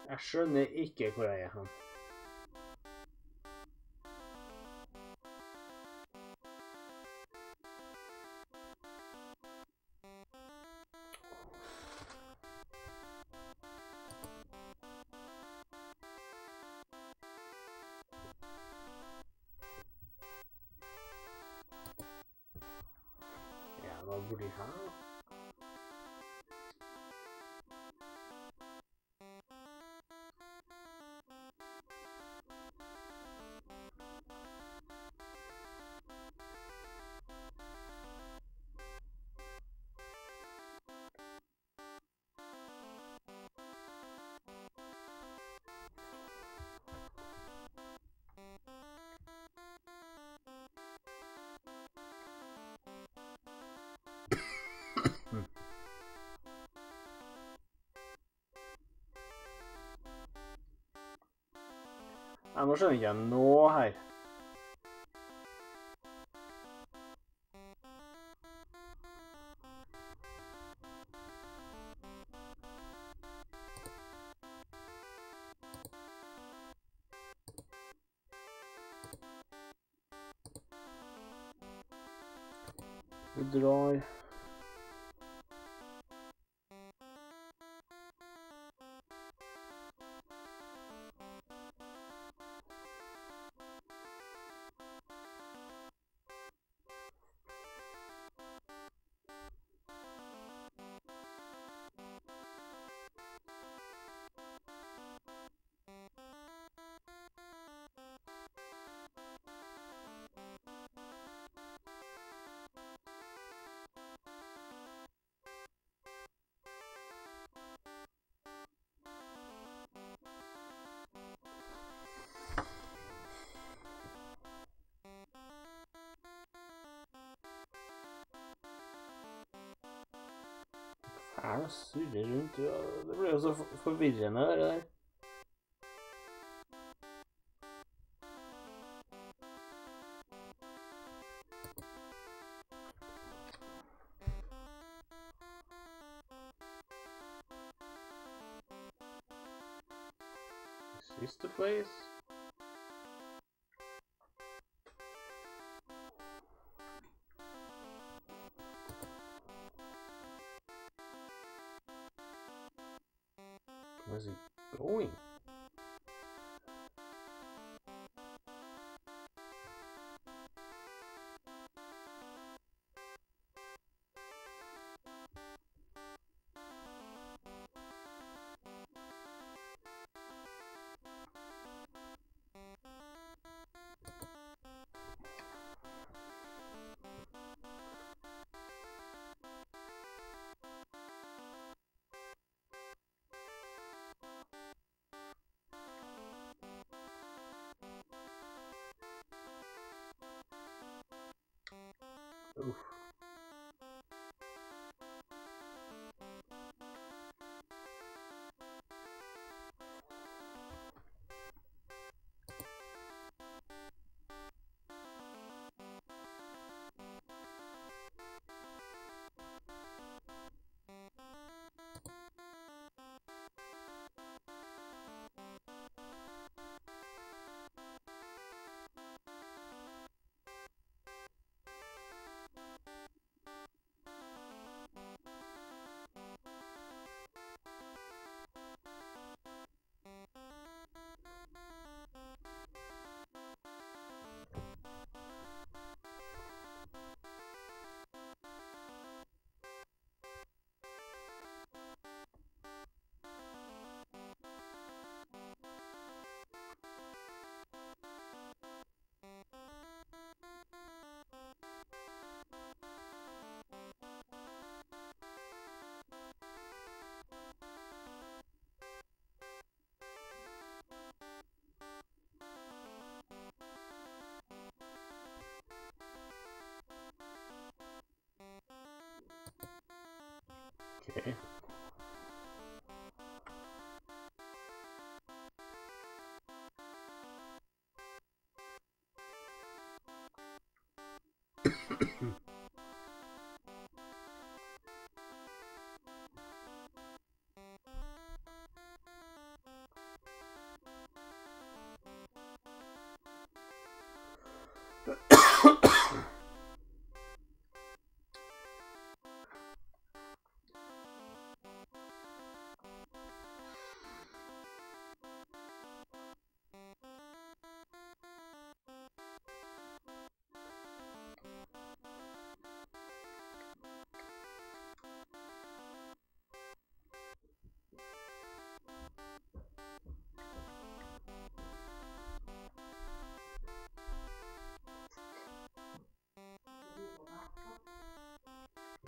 Jeg skjønner ikke hvor jeg. Jeg må skjønne ikke noe her. Vi drar Fæl som surrer rundt. Ja, Det blir jo så for- forvirrende, det der. Is this the place? Oof. Okay. [COUGHS] Hmm.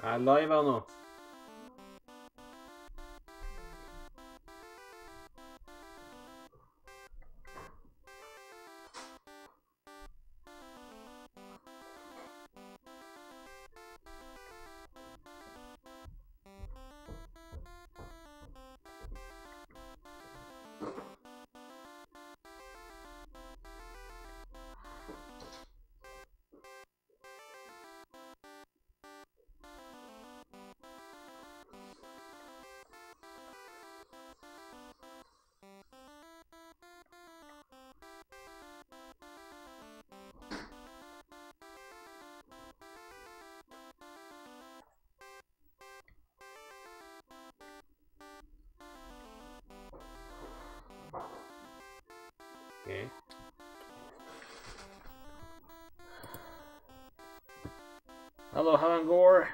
Jeg er live her nå. Hello, Halangor.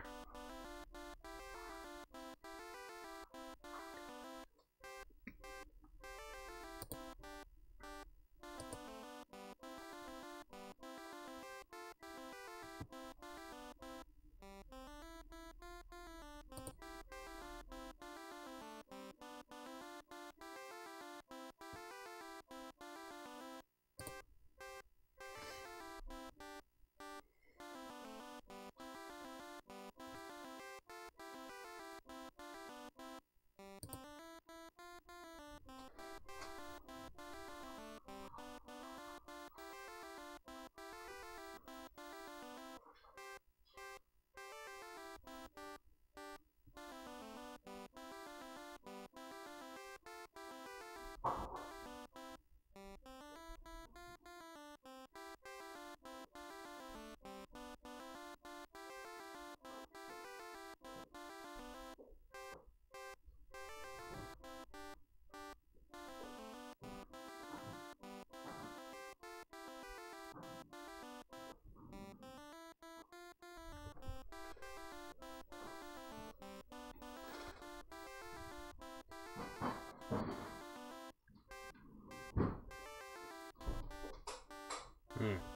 Hmm.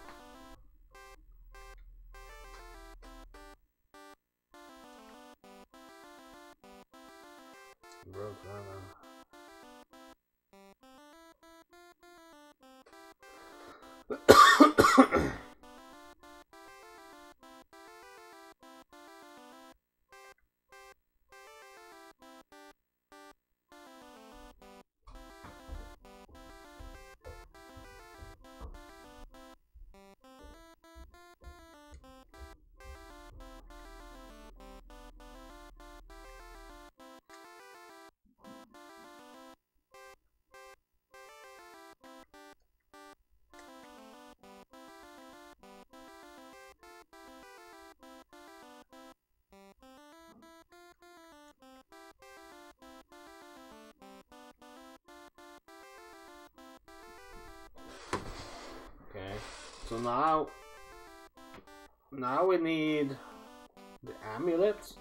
so now, now we need the amulet.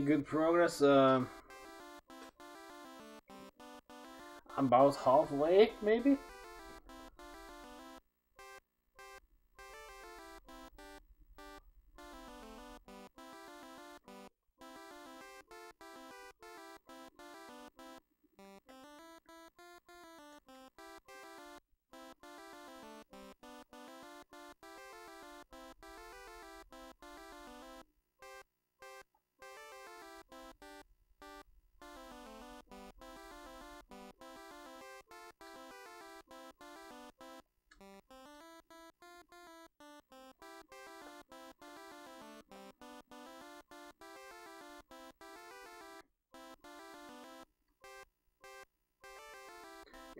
Good progress. I'm about halfway, maybe.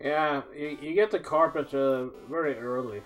Yeah, you, you get the carpet uh, very early.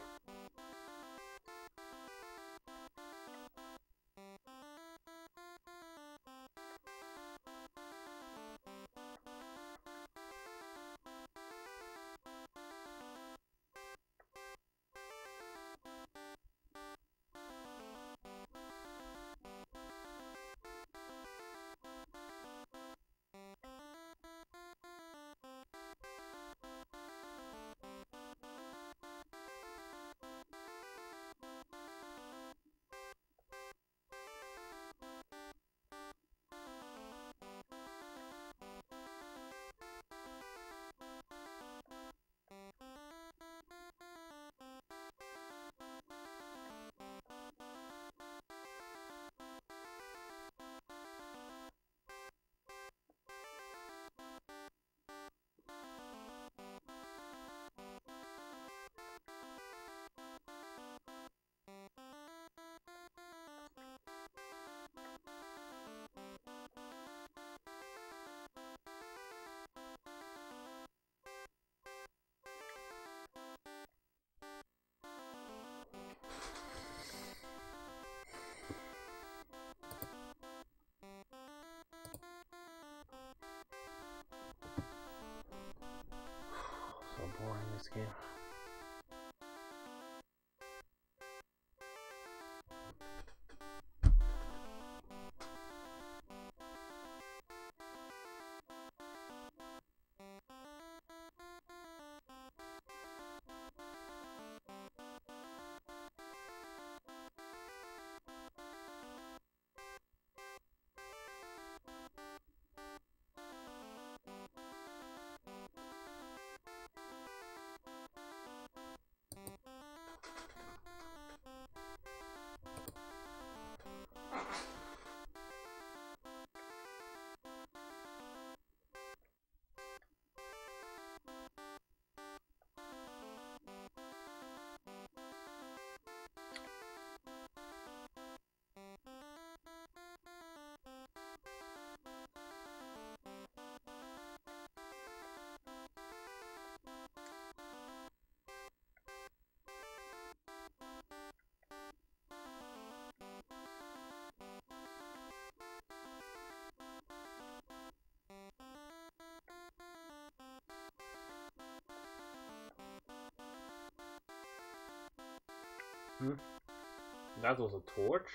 Boring this game. Hmm? That was a torch?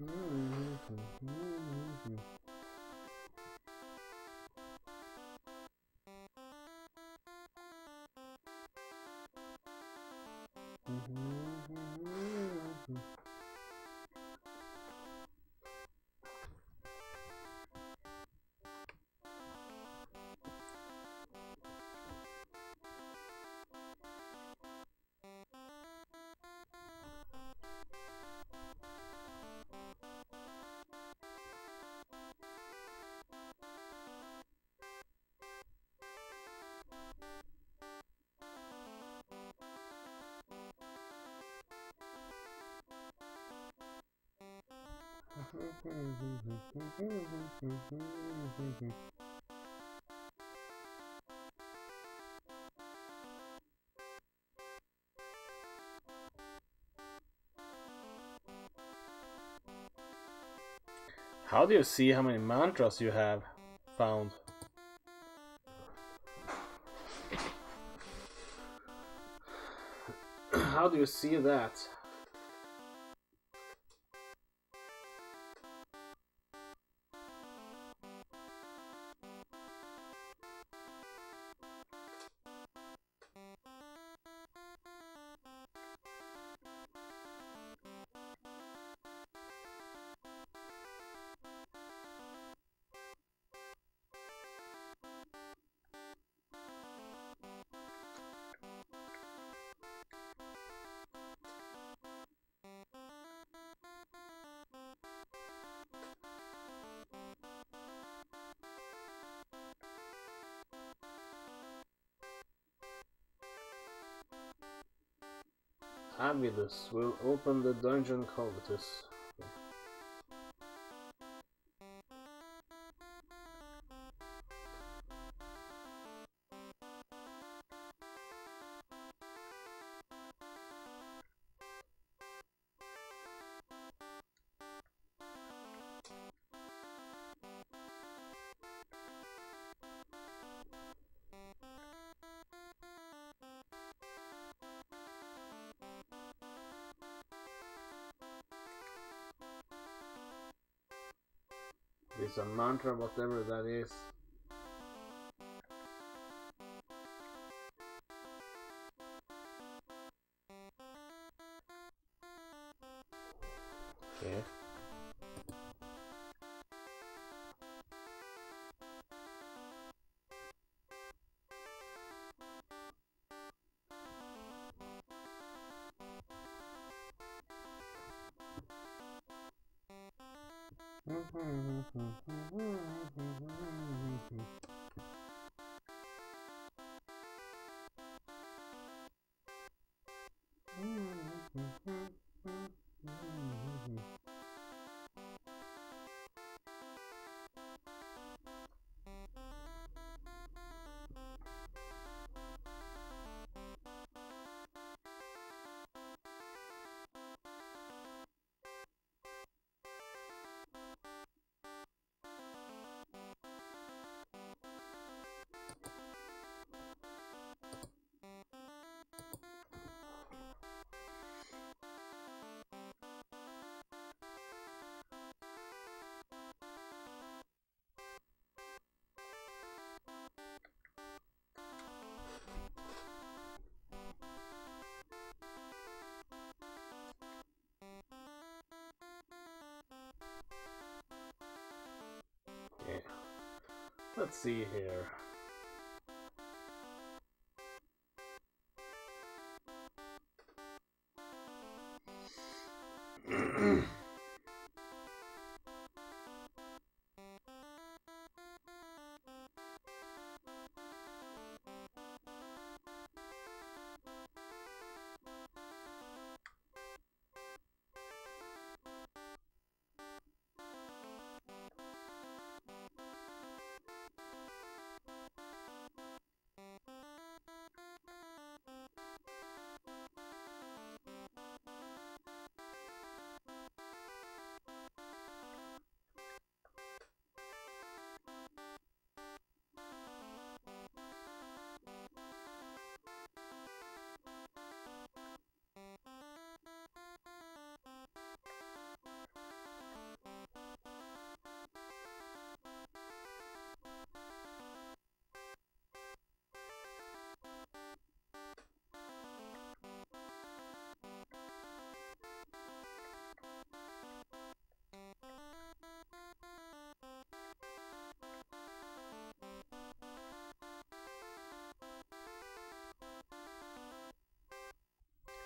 Mm-hmm. How do you see how many mantras you have found? How do you see that? Avidus will open the dungeon covetous. It's a mantra, whatever that is. Let's see here.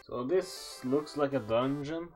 So this looks like a dungeon.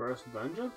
First dungeon.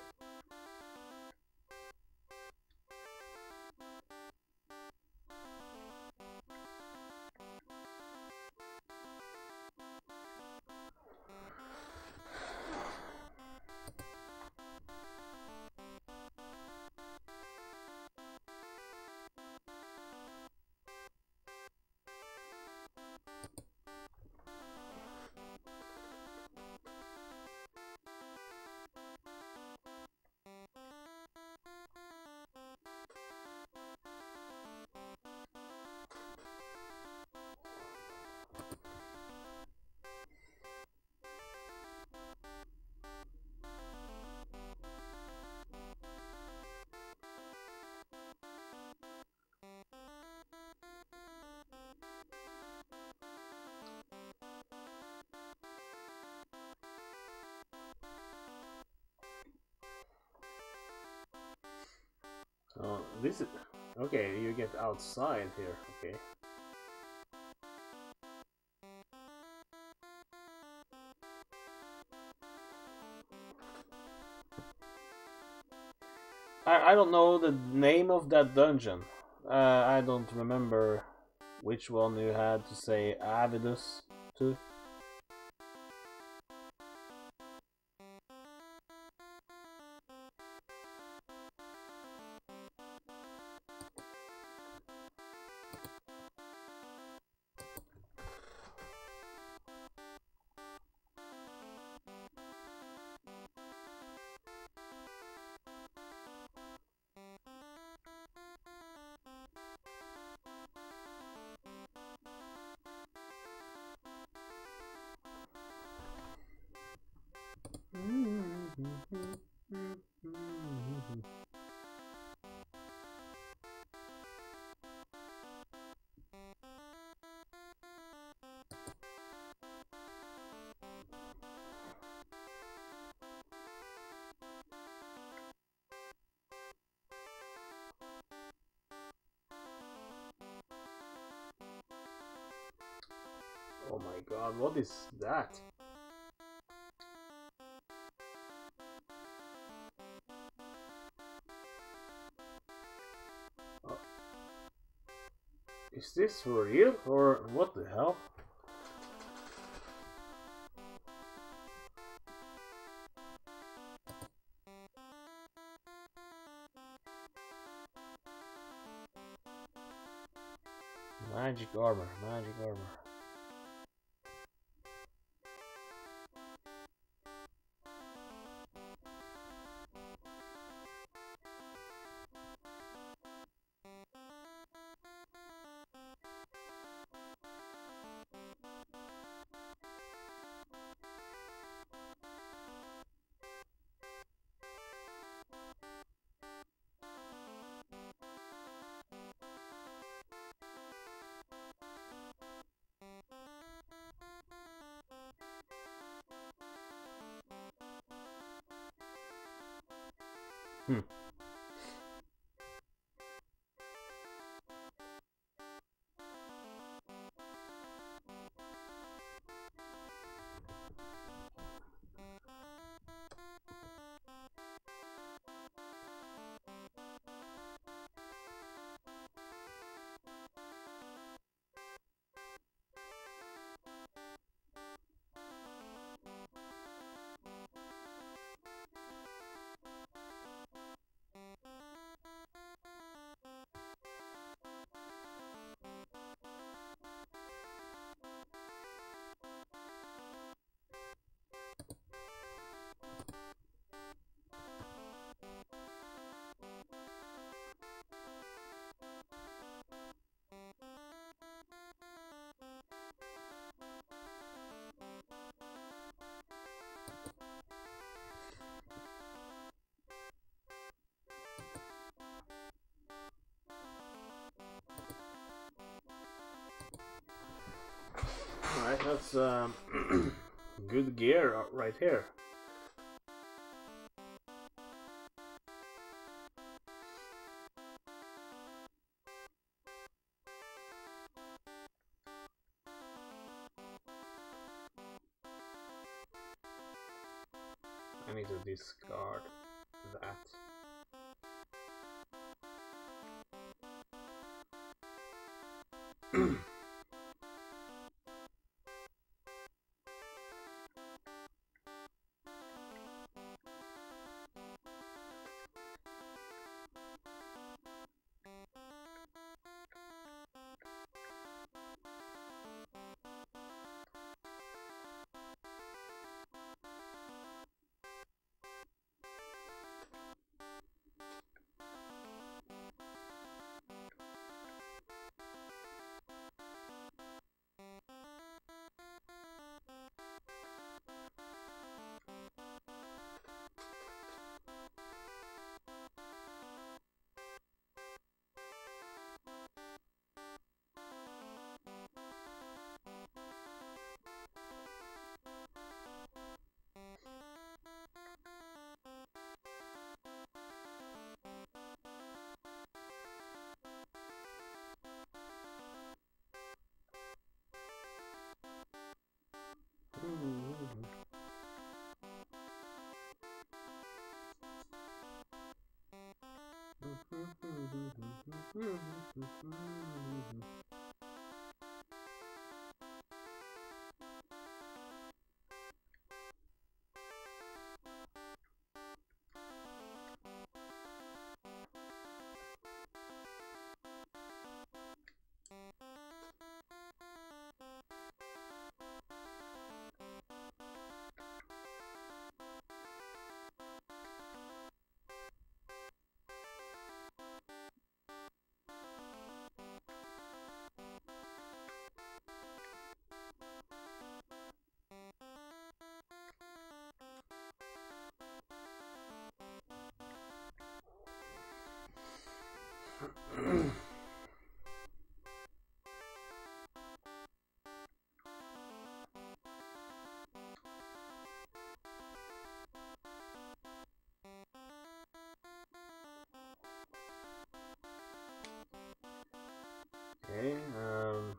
Oh, this is okay. You get outside here. Okay. I I don't know the name of that dungeon. Uh, I don't remember which one you had to say Avidus to. What is that? Oh. Is this for real or what the hell? Magic armor, magic armor. Hmm. That's um, [CLEARS THROAT] good gear right here. I need to discard room. Okay, um...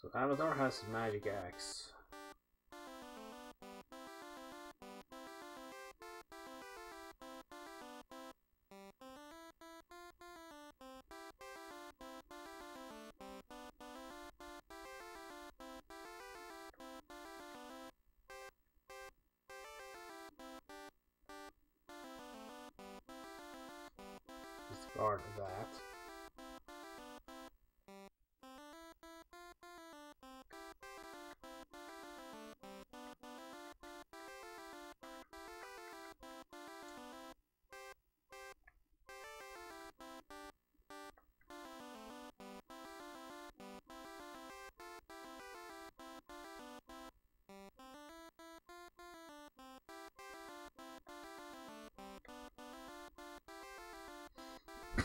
So Avatar has magic axe.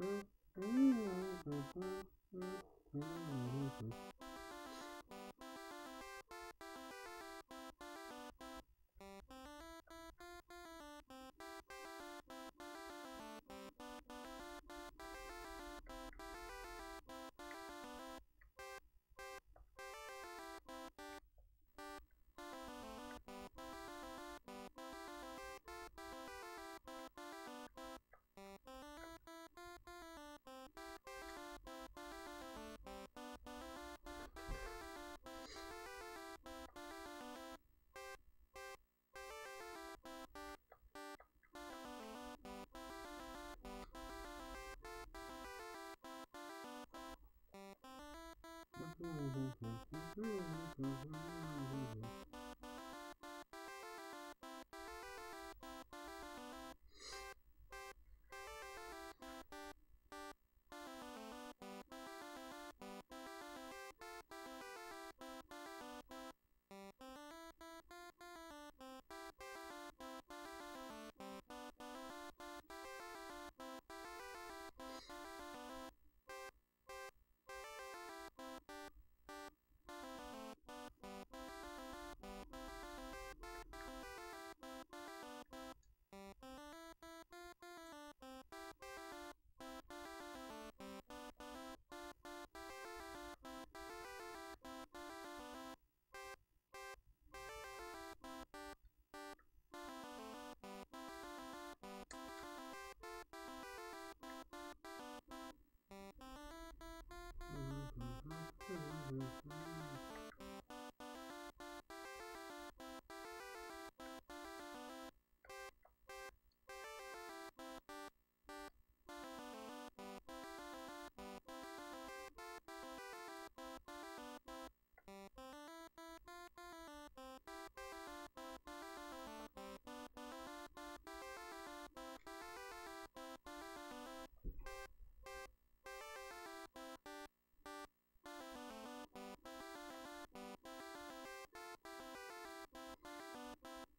Hum, hum, hum, hum. hum, hum, hum.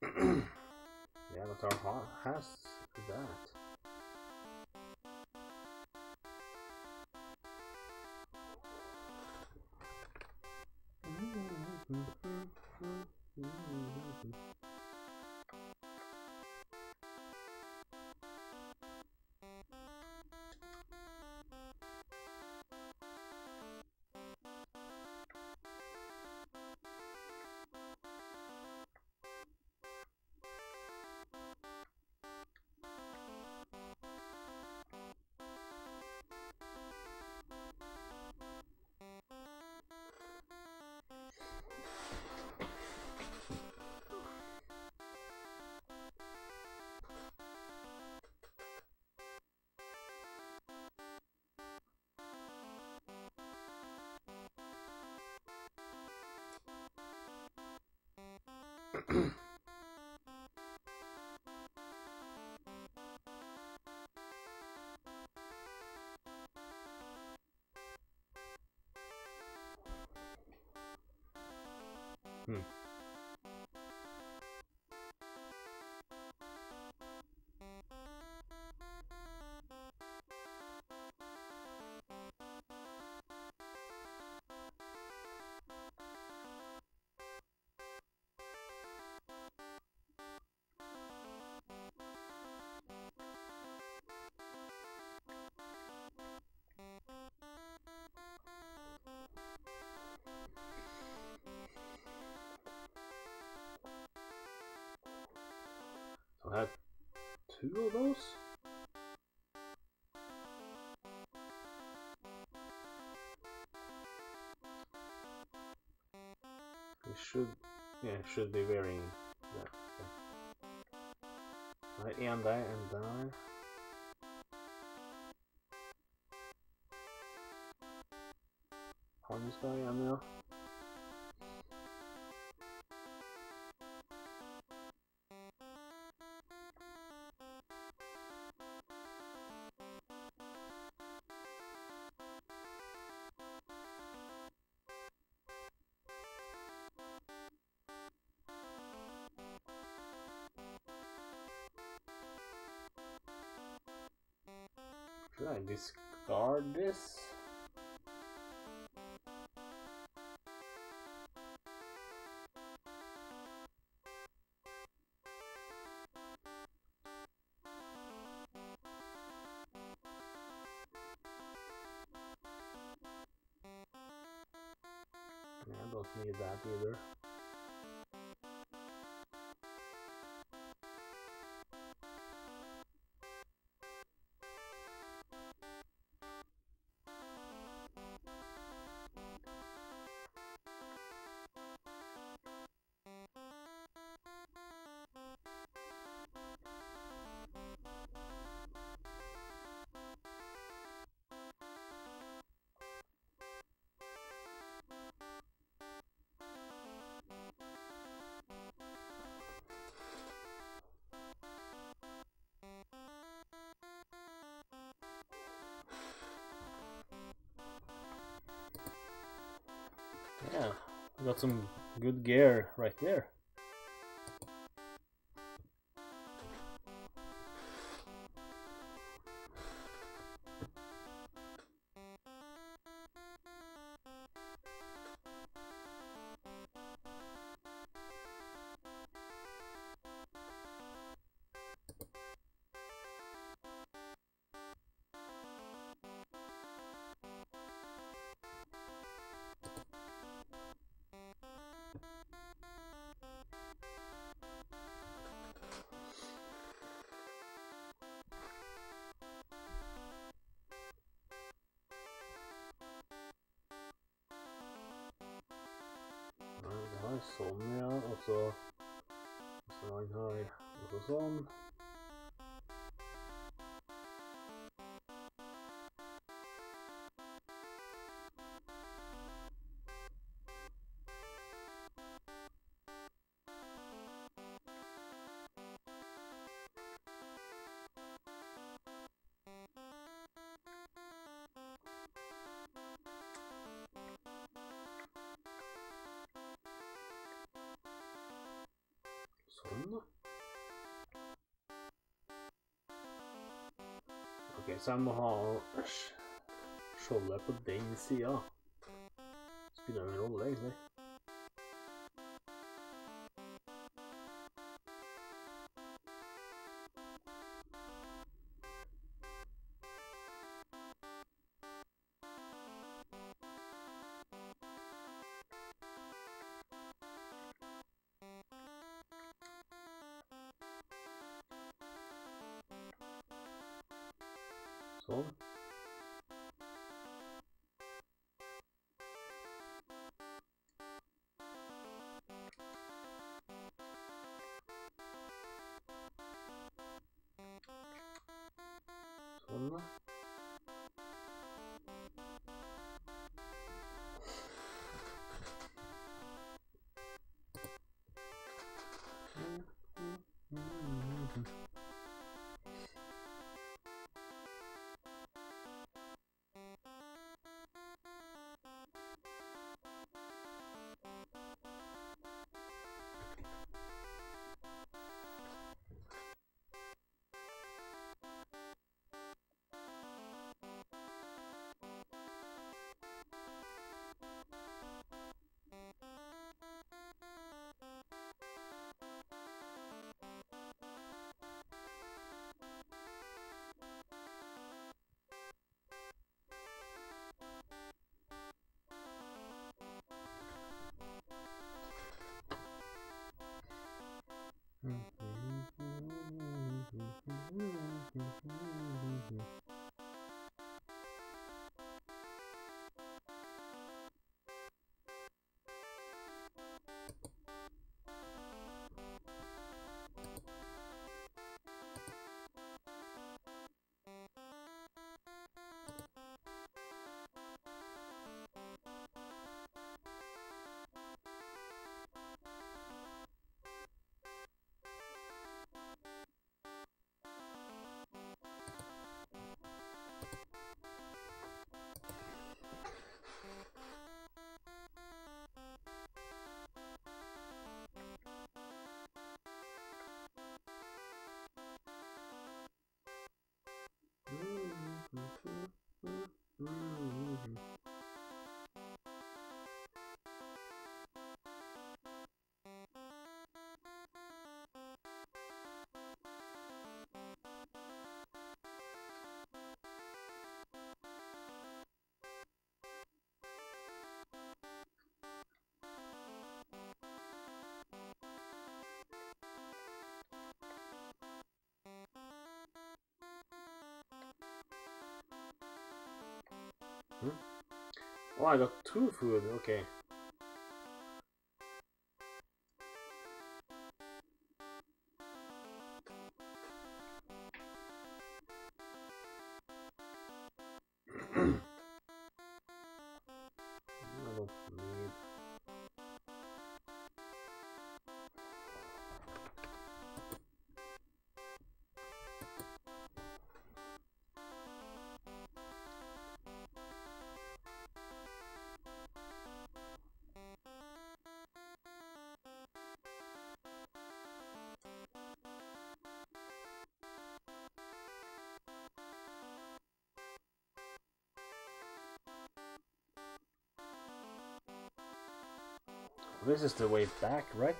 The Avatar ha- has Hmm. I have two of those? It should, yeah, it should be varying that. Right, en där, en där. Should I discard this? I don't need that either. Yeah, got some good gear right there. Ok, så jeg må ha skjoldet på den sida. Spiller en rolle, egentlig? Hmm. Oh, I got two food. Okay. This is the way back, right?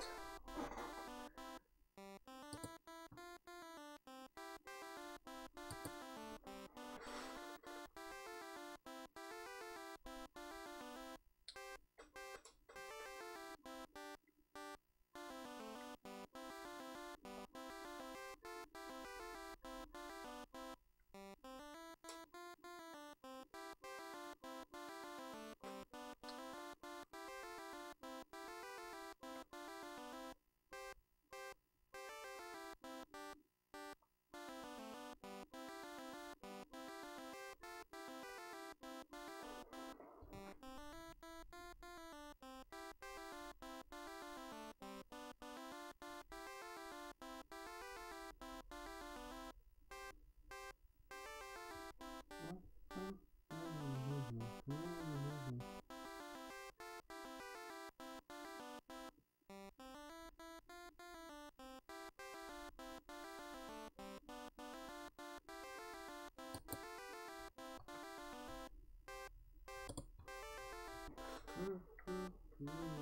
Hulu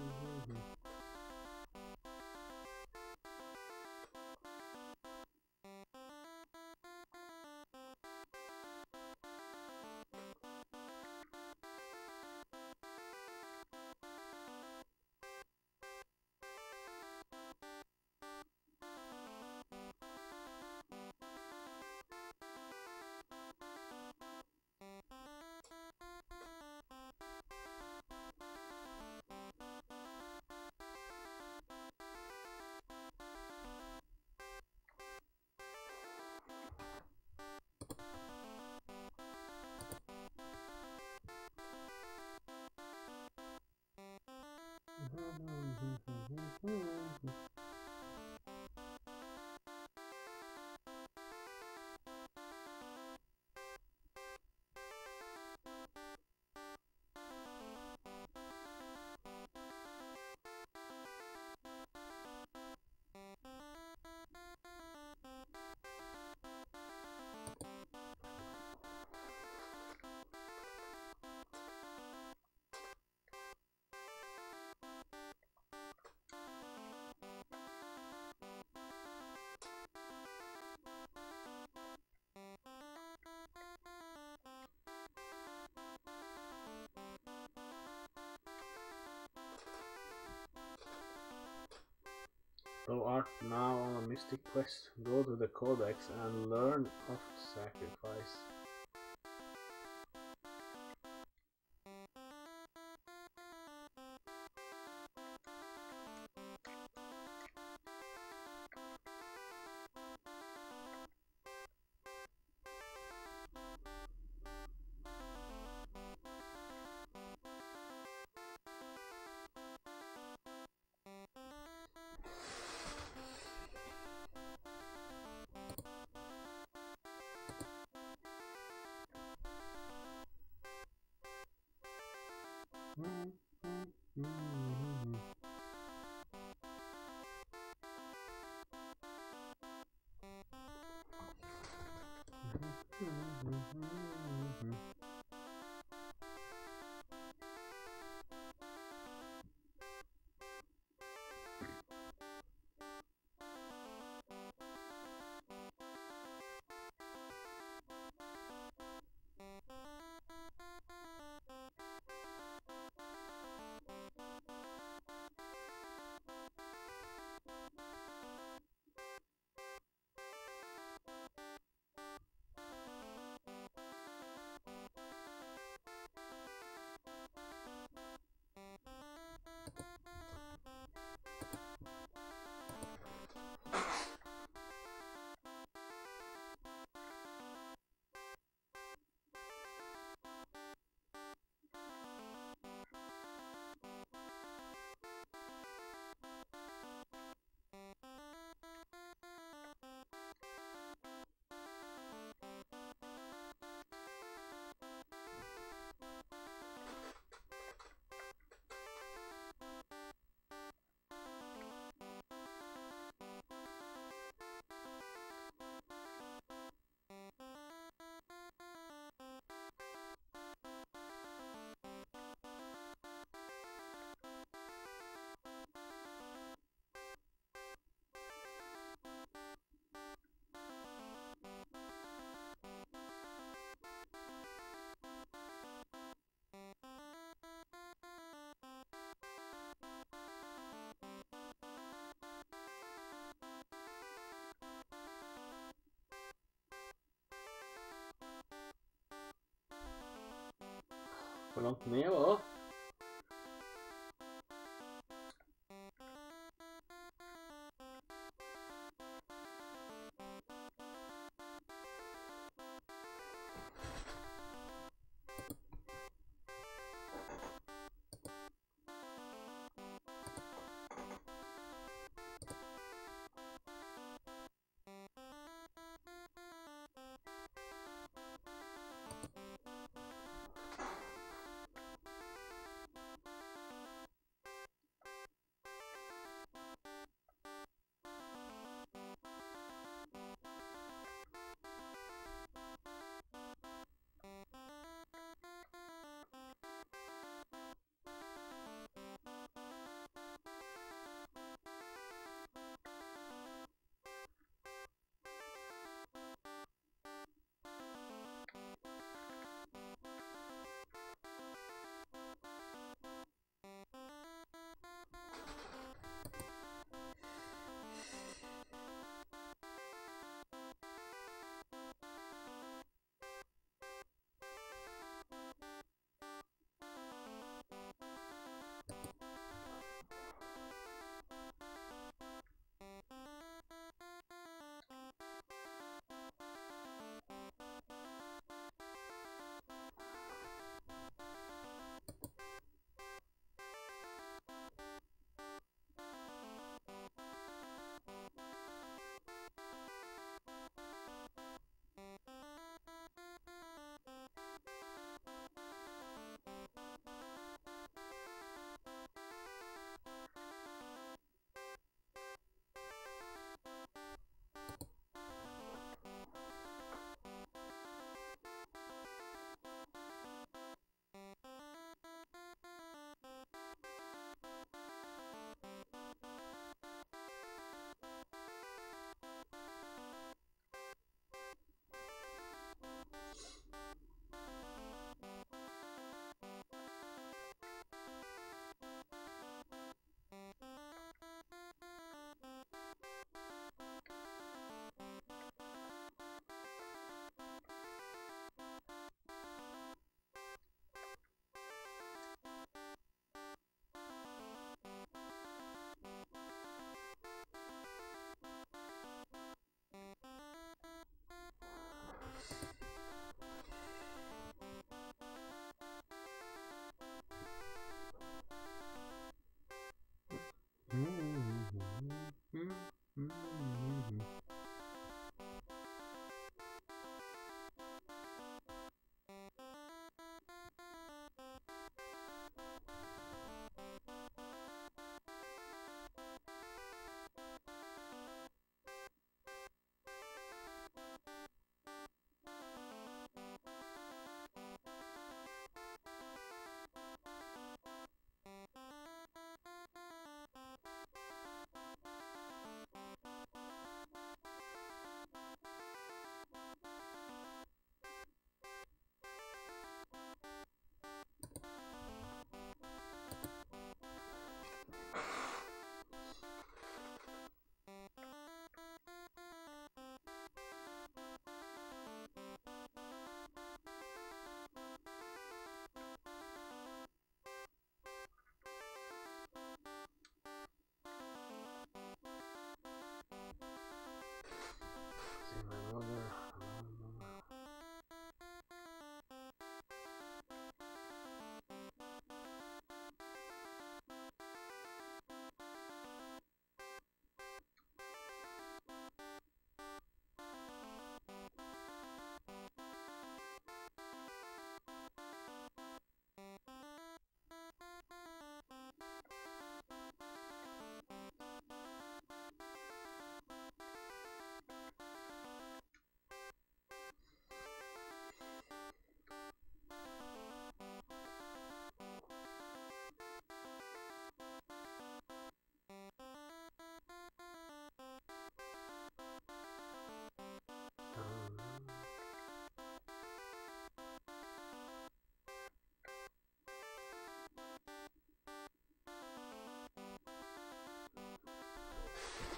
Thou art now on a mystic quest. Go to the Codex and learn of sacrifice. pronto, nem ó.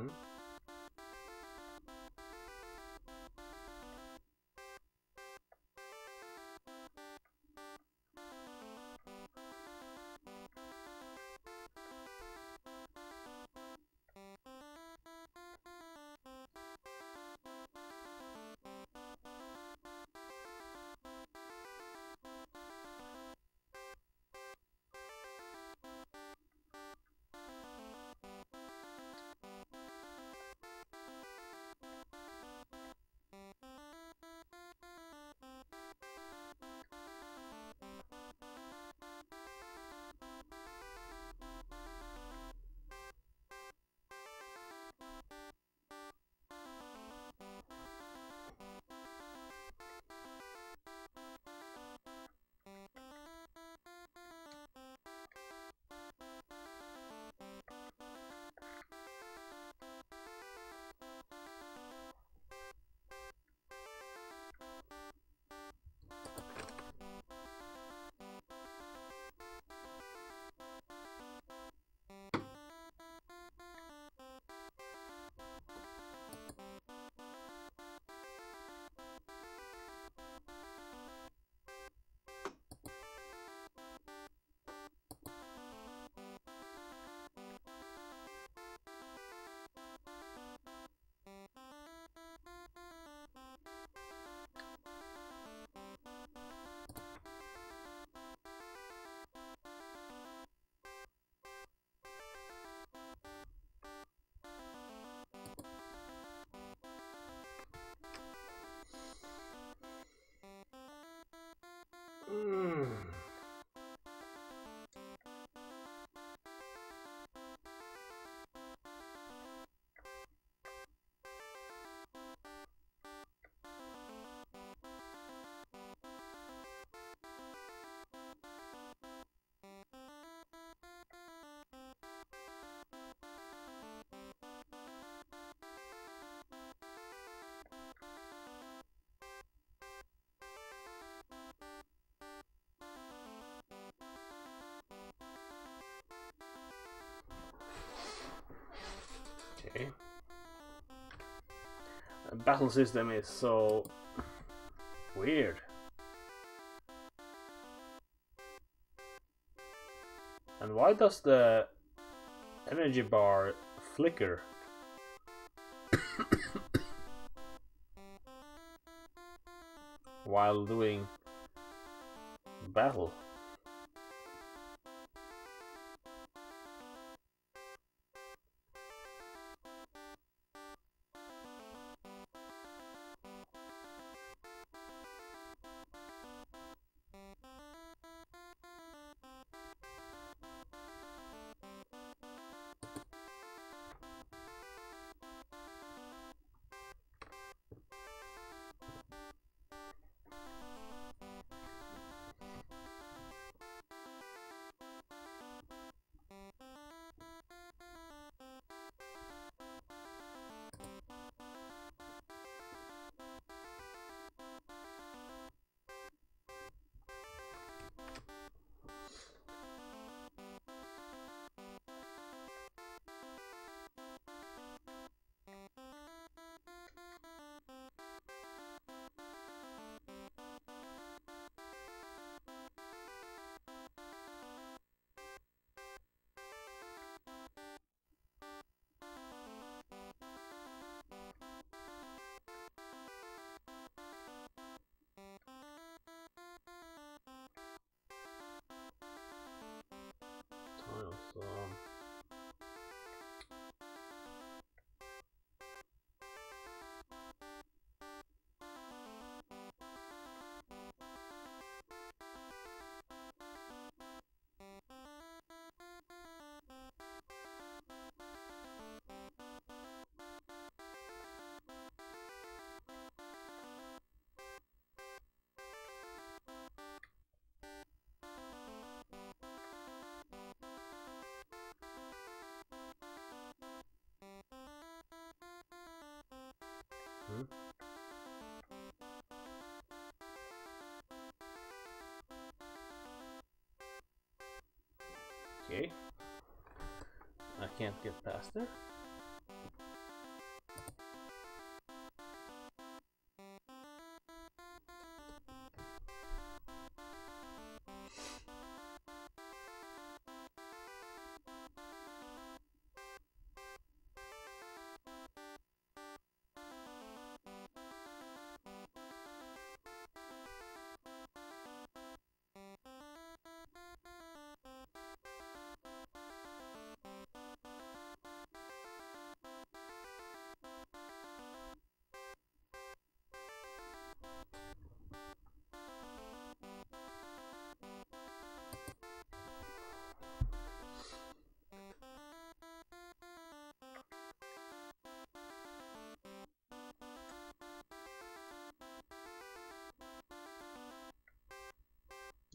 Hmm? Okay. The battle system is so weird. And why does the energy bar flicker? [COUGHS] While doing battle. Okay. I can't get past there.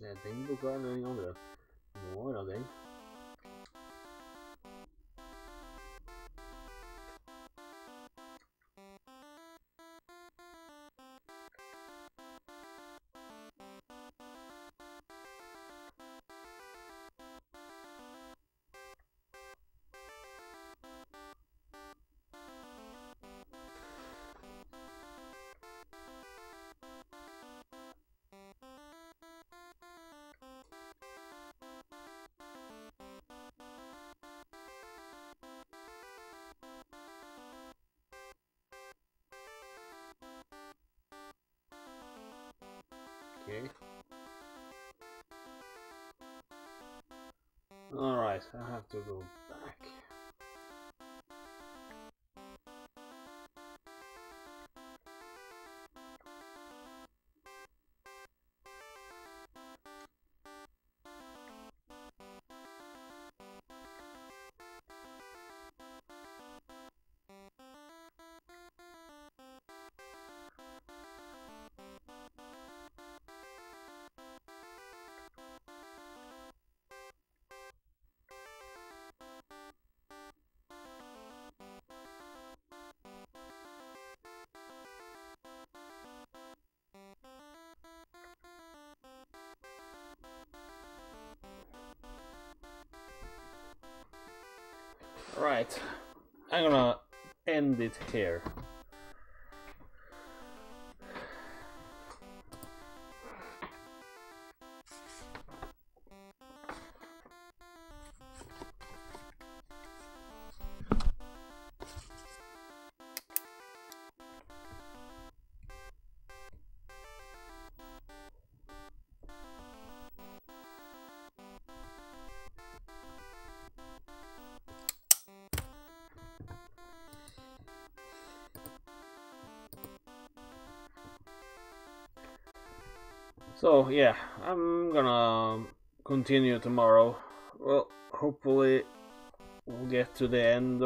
né? Tem lugar né, em André. Bora, né? Okay. Alright, I have to go Right. I'm gonna end it here. So yeah, I'm gonna continue tomorrow. Well, hopefully we'll get to the end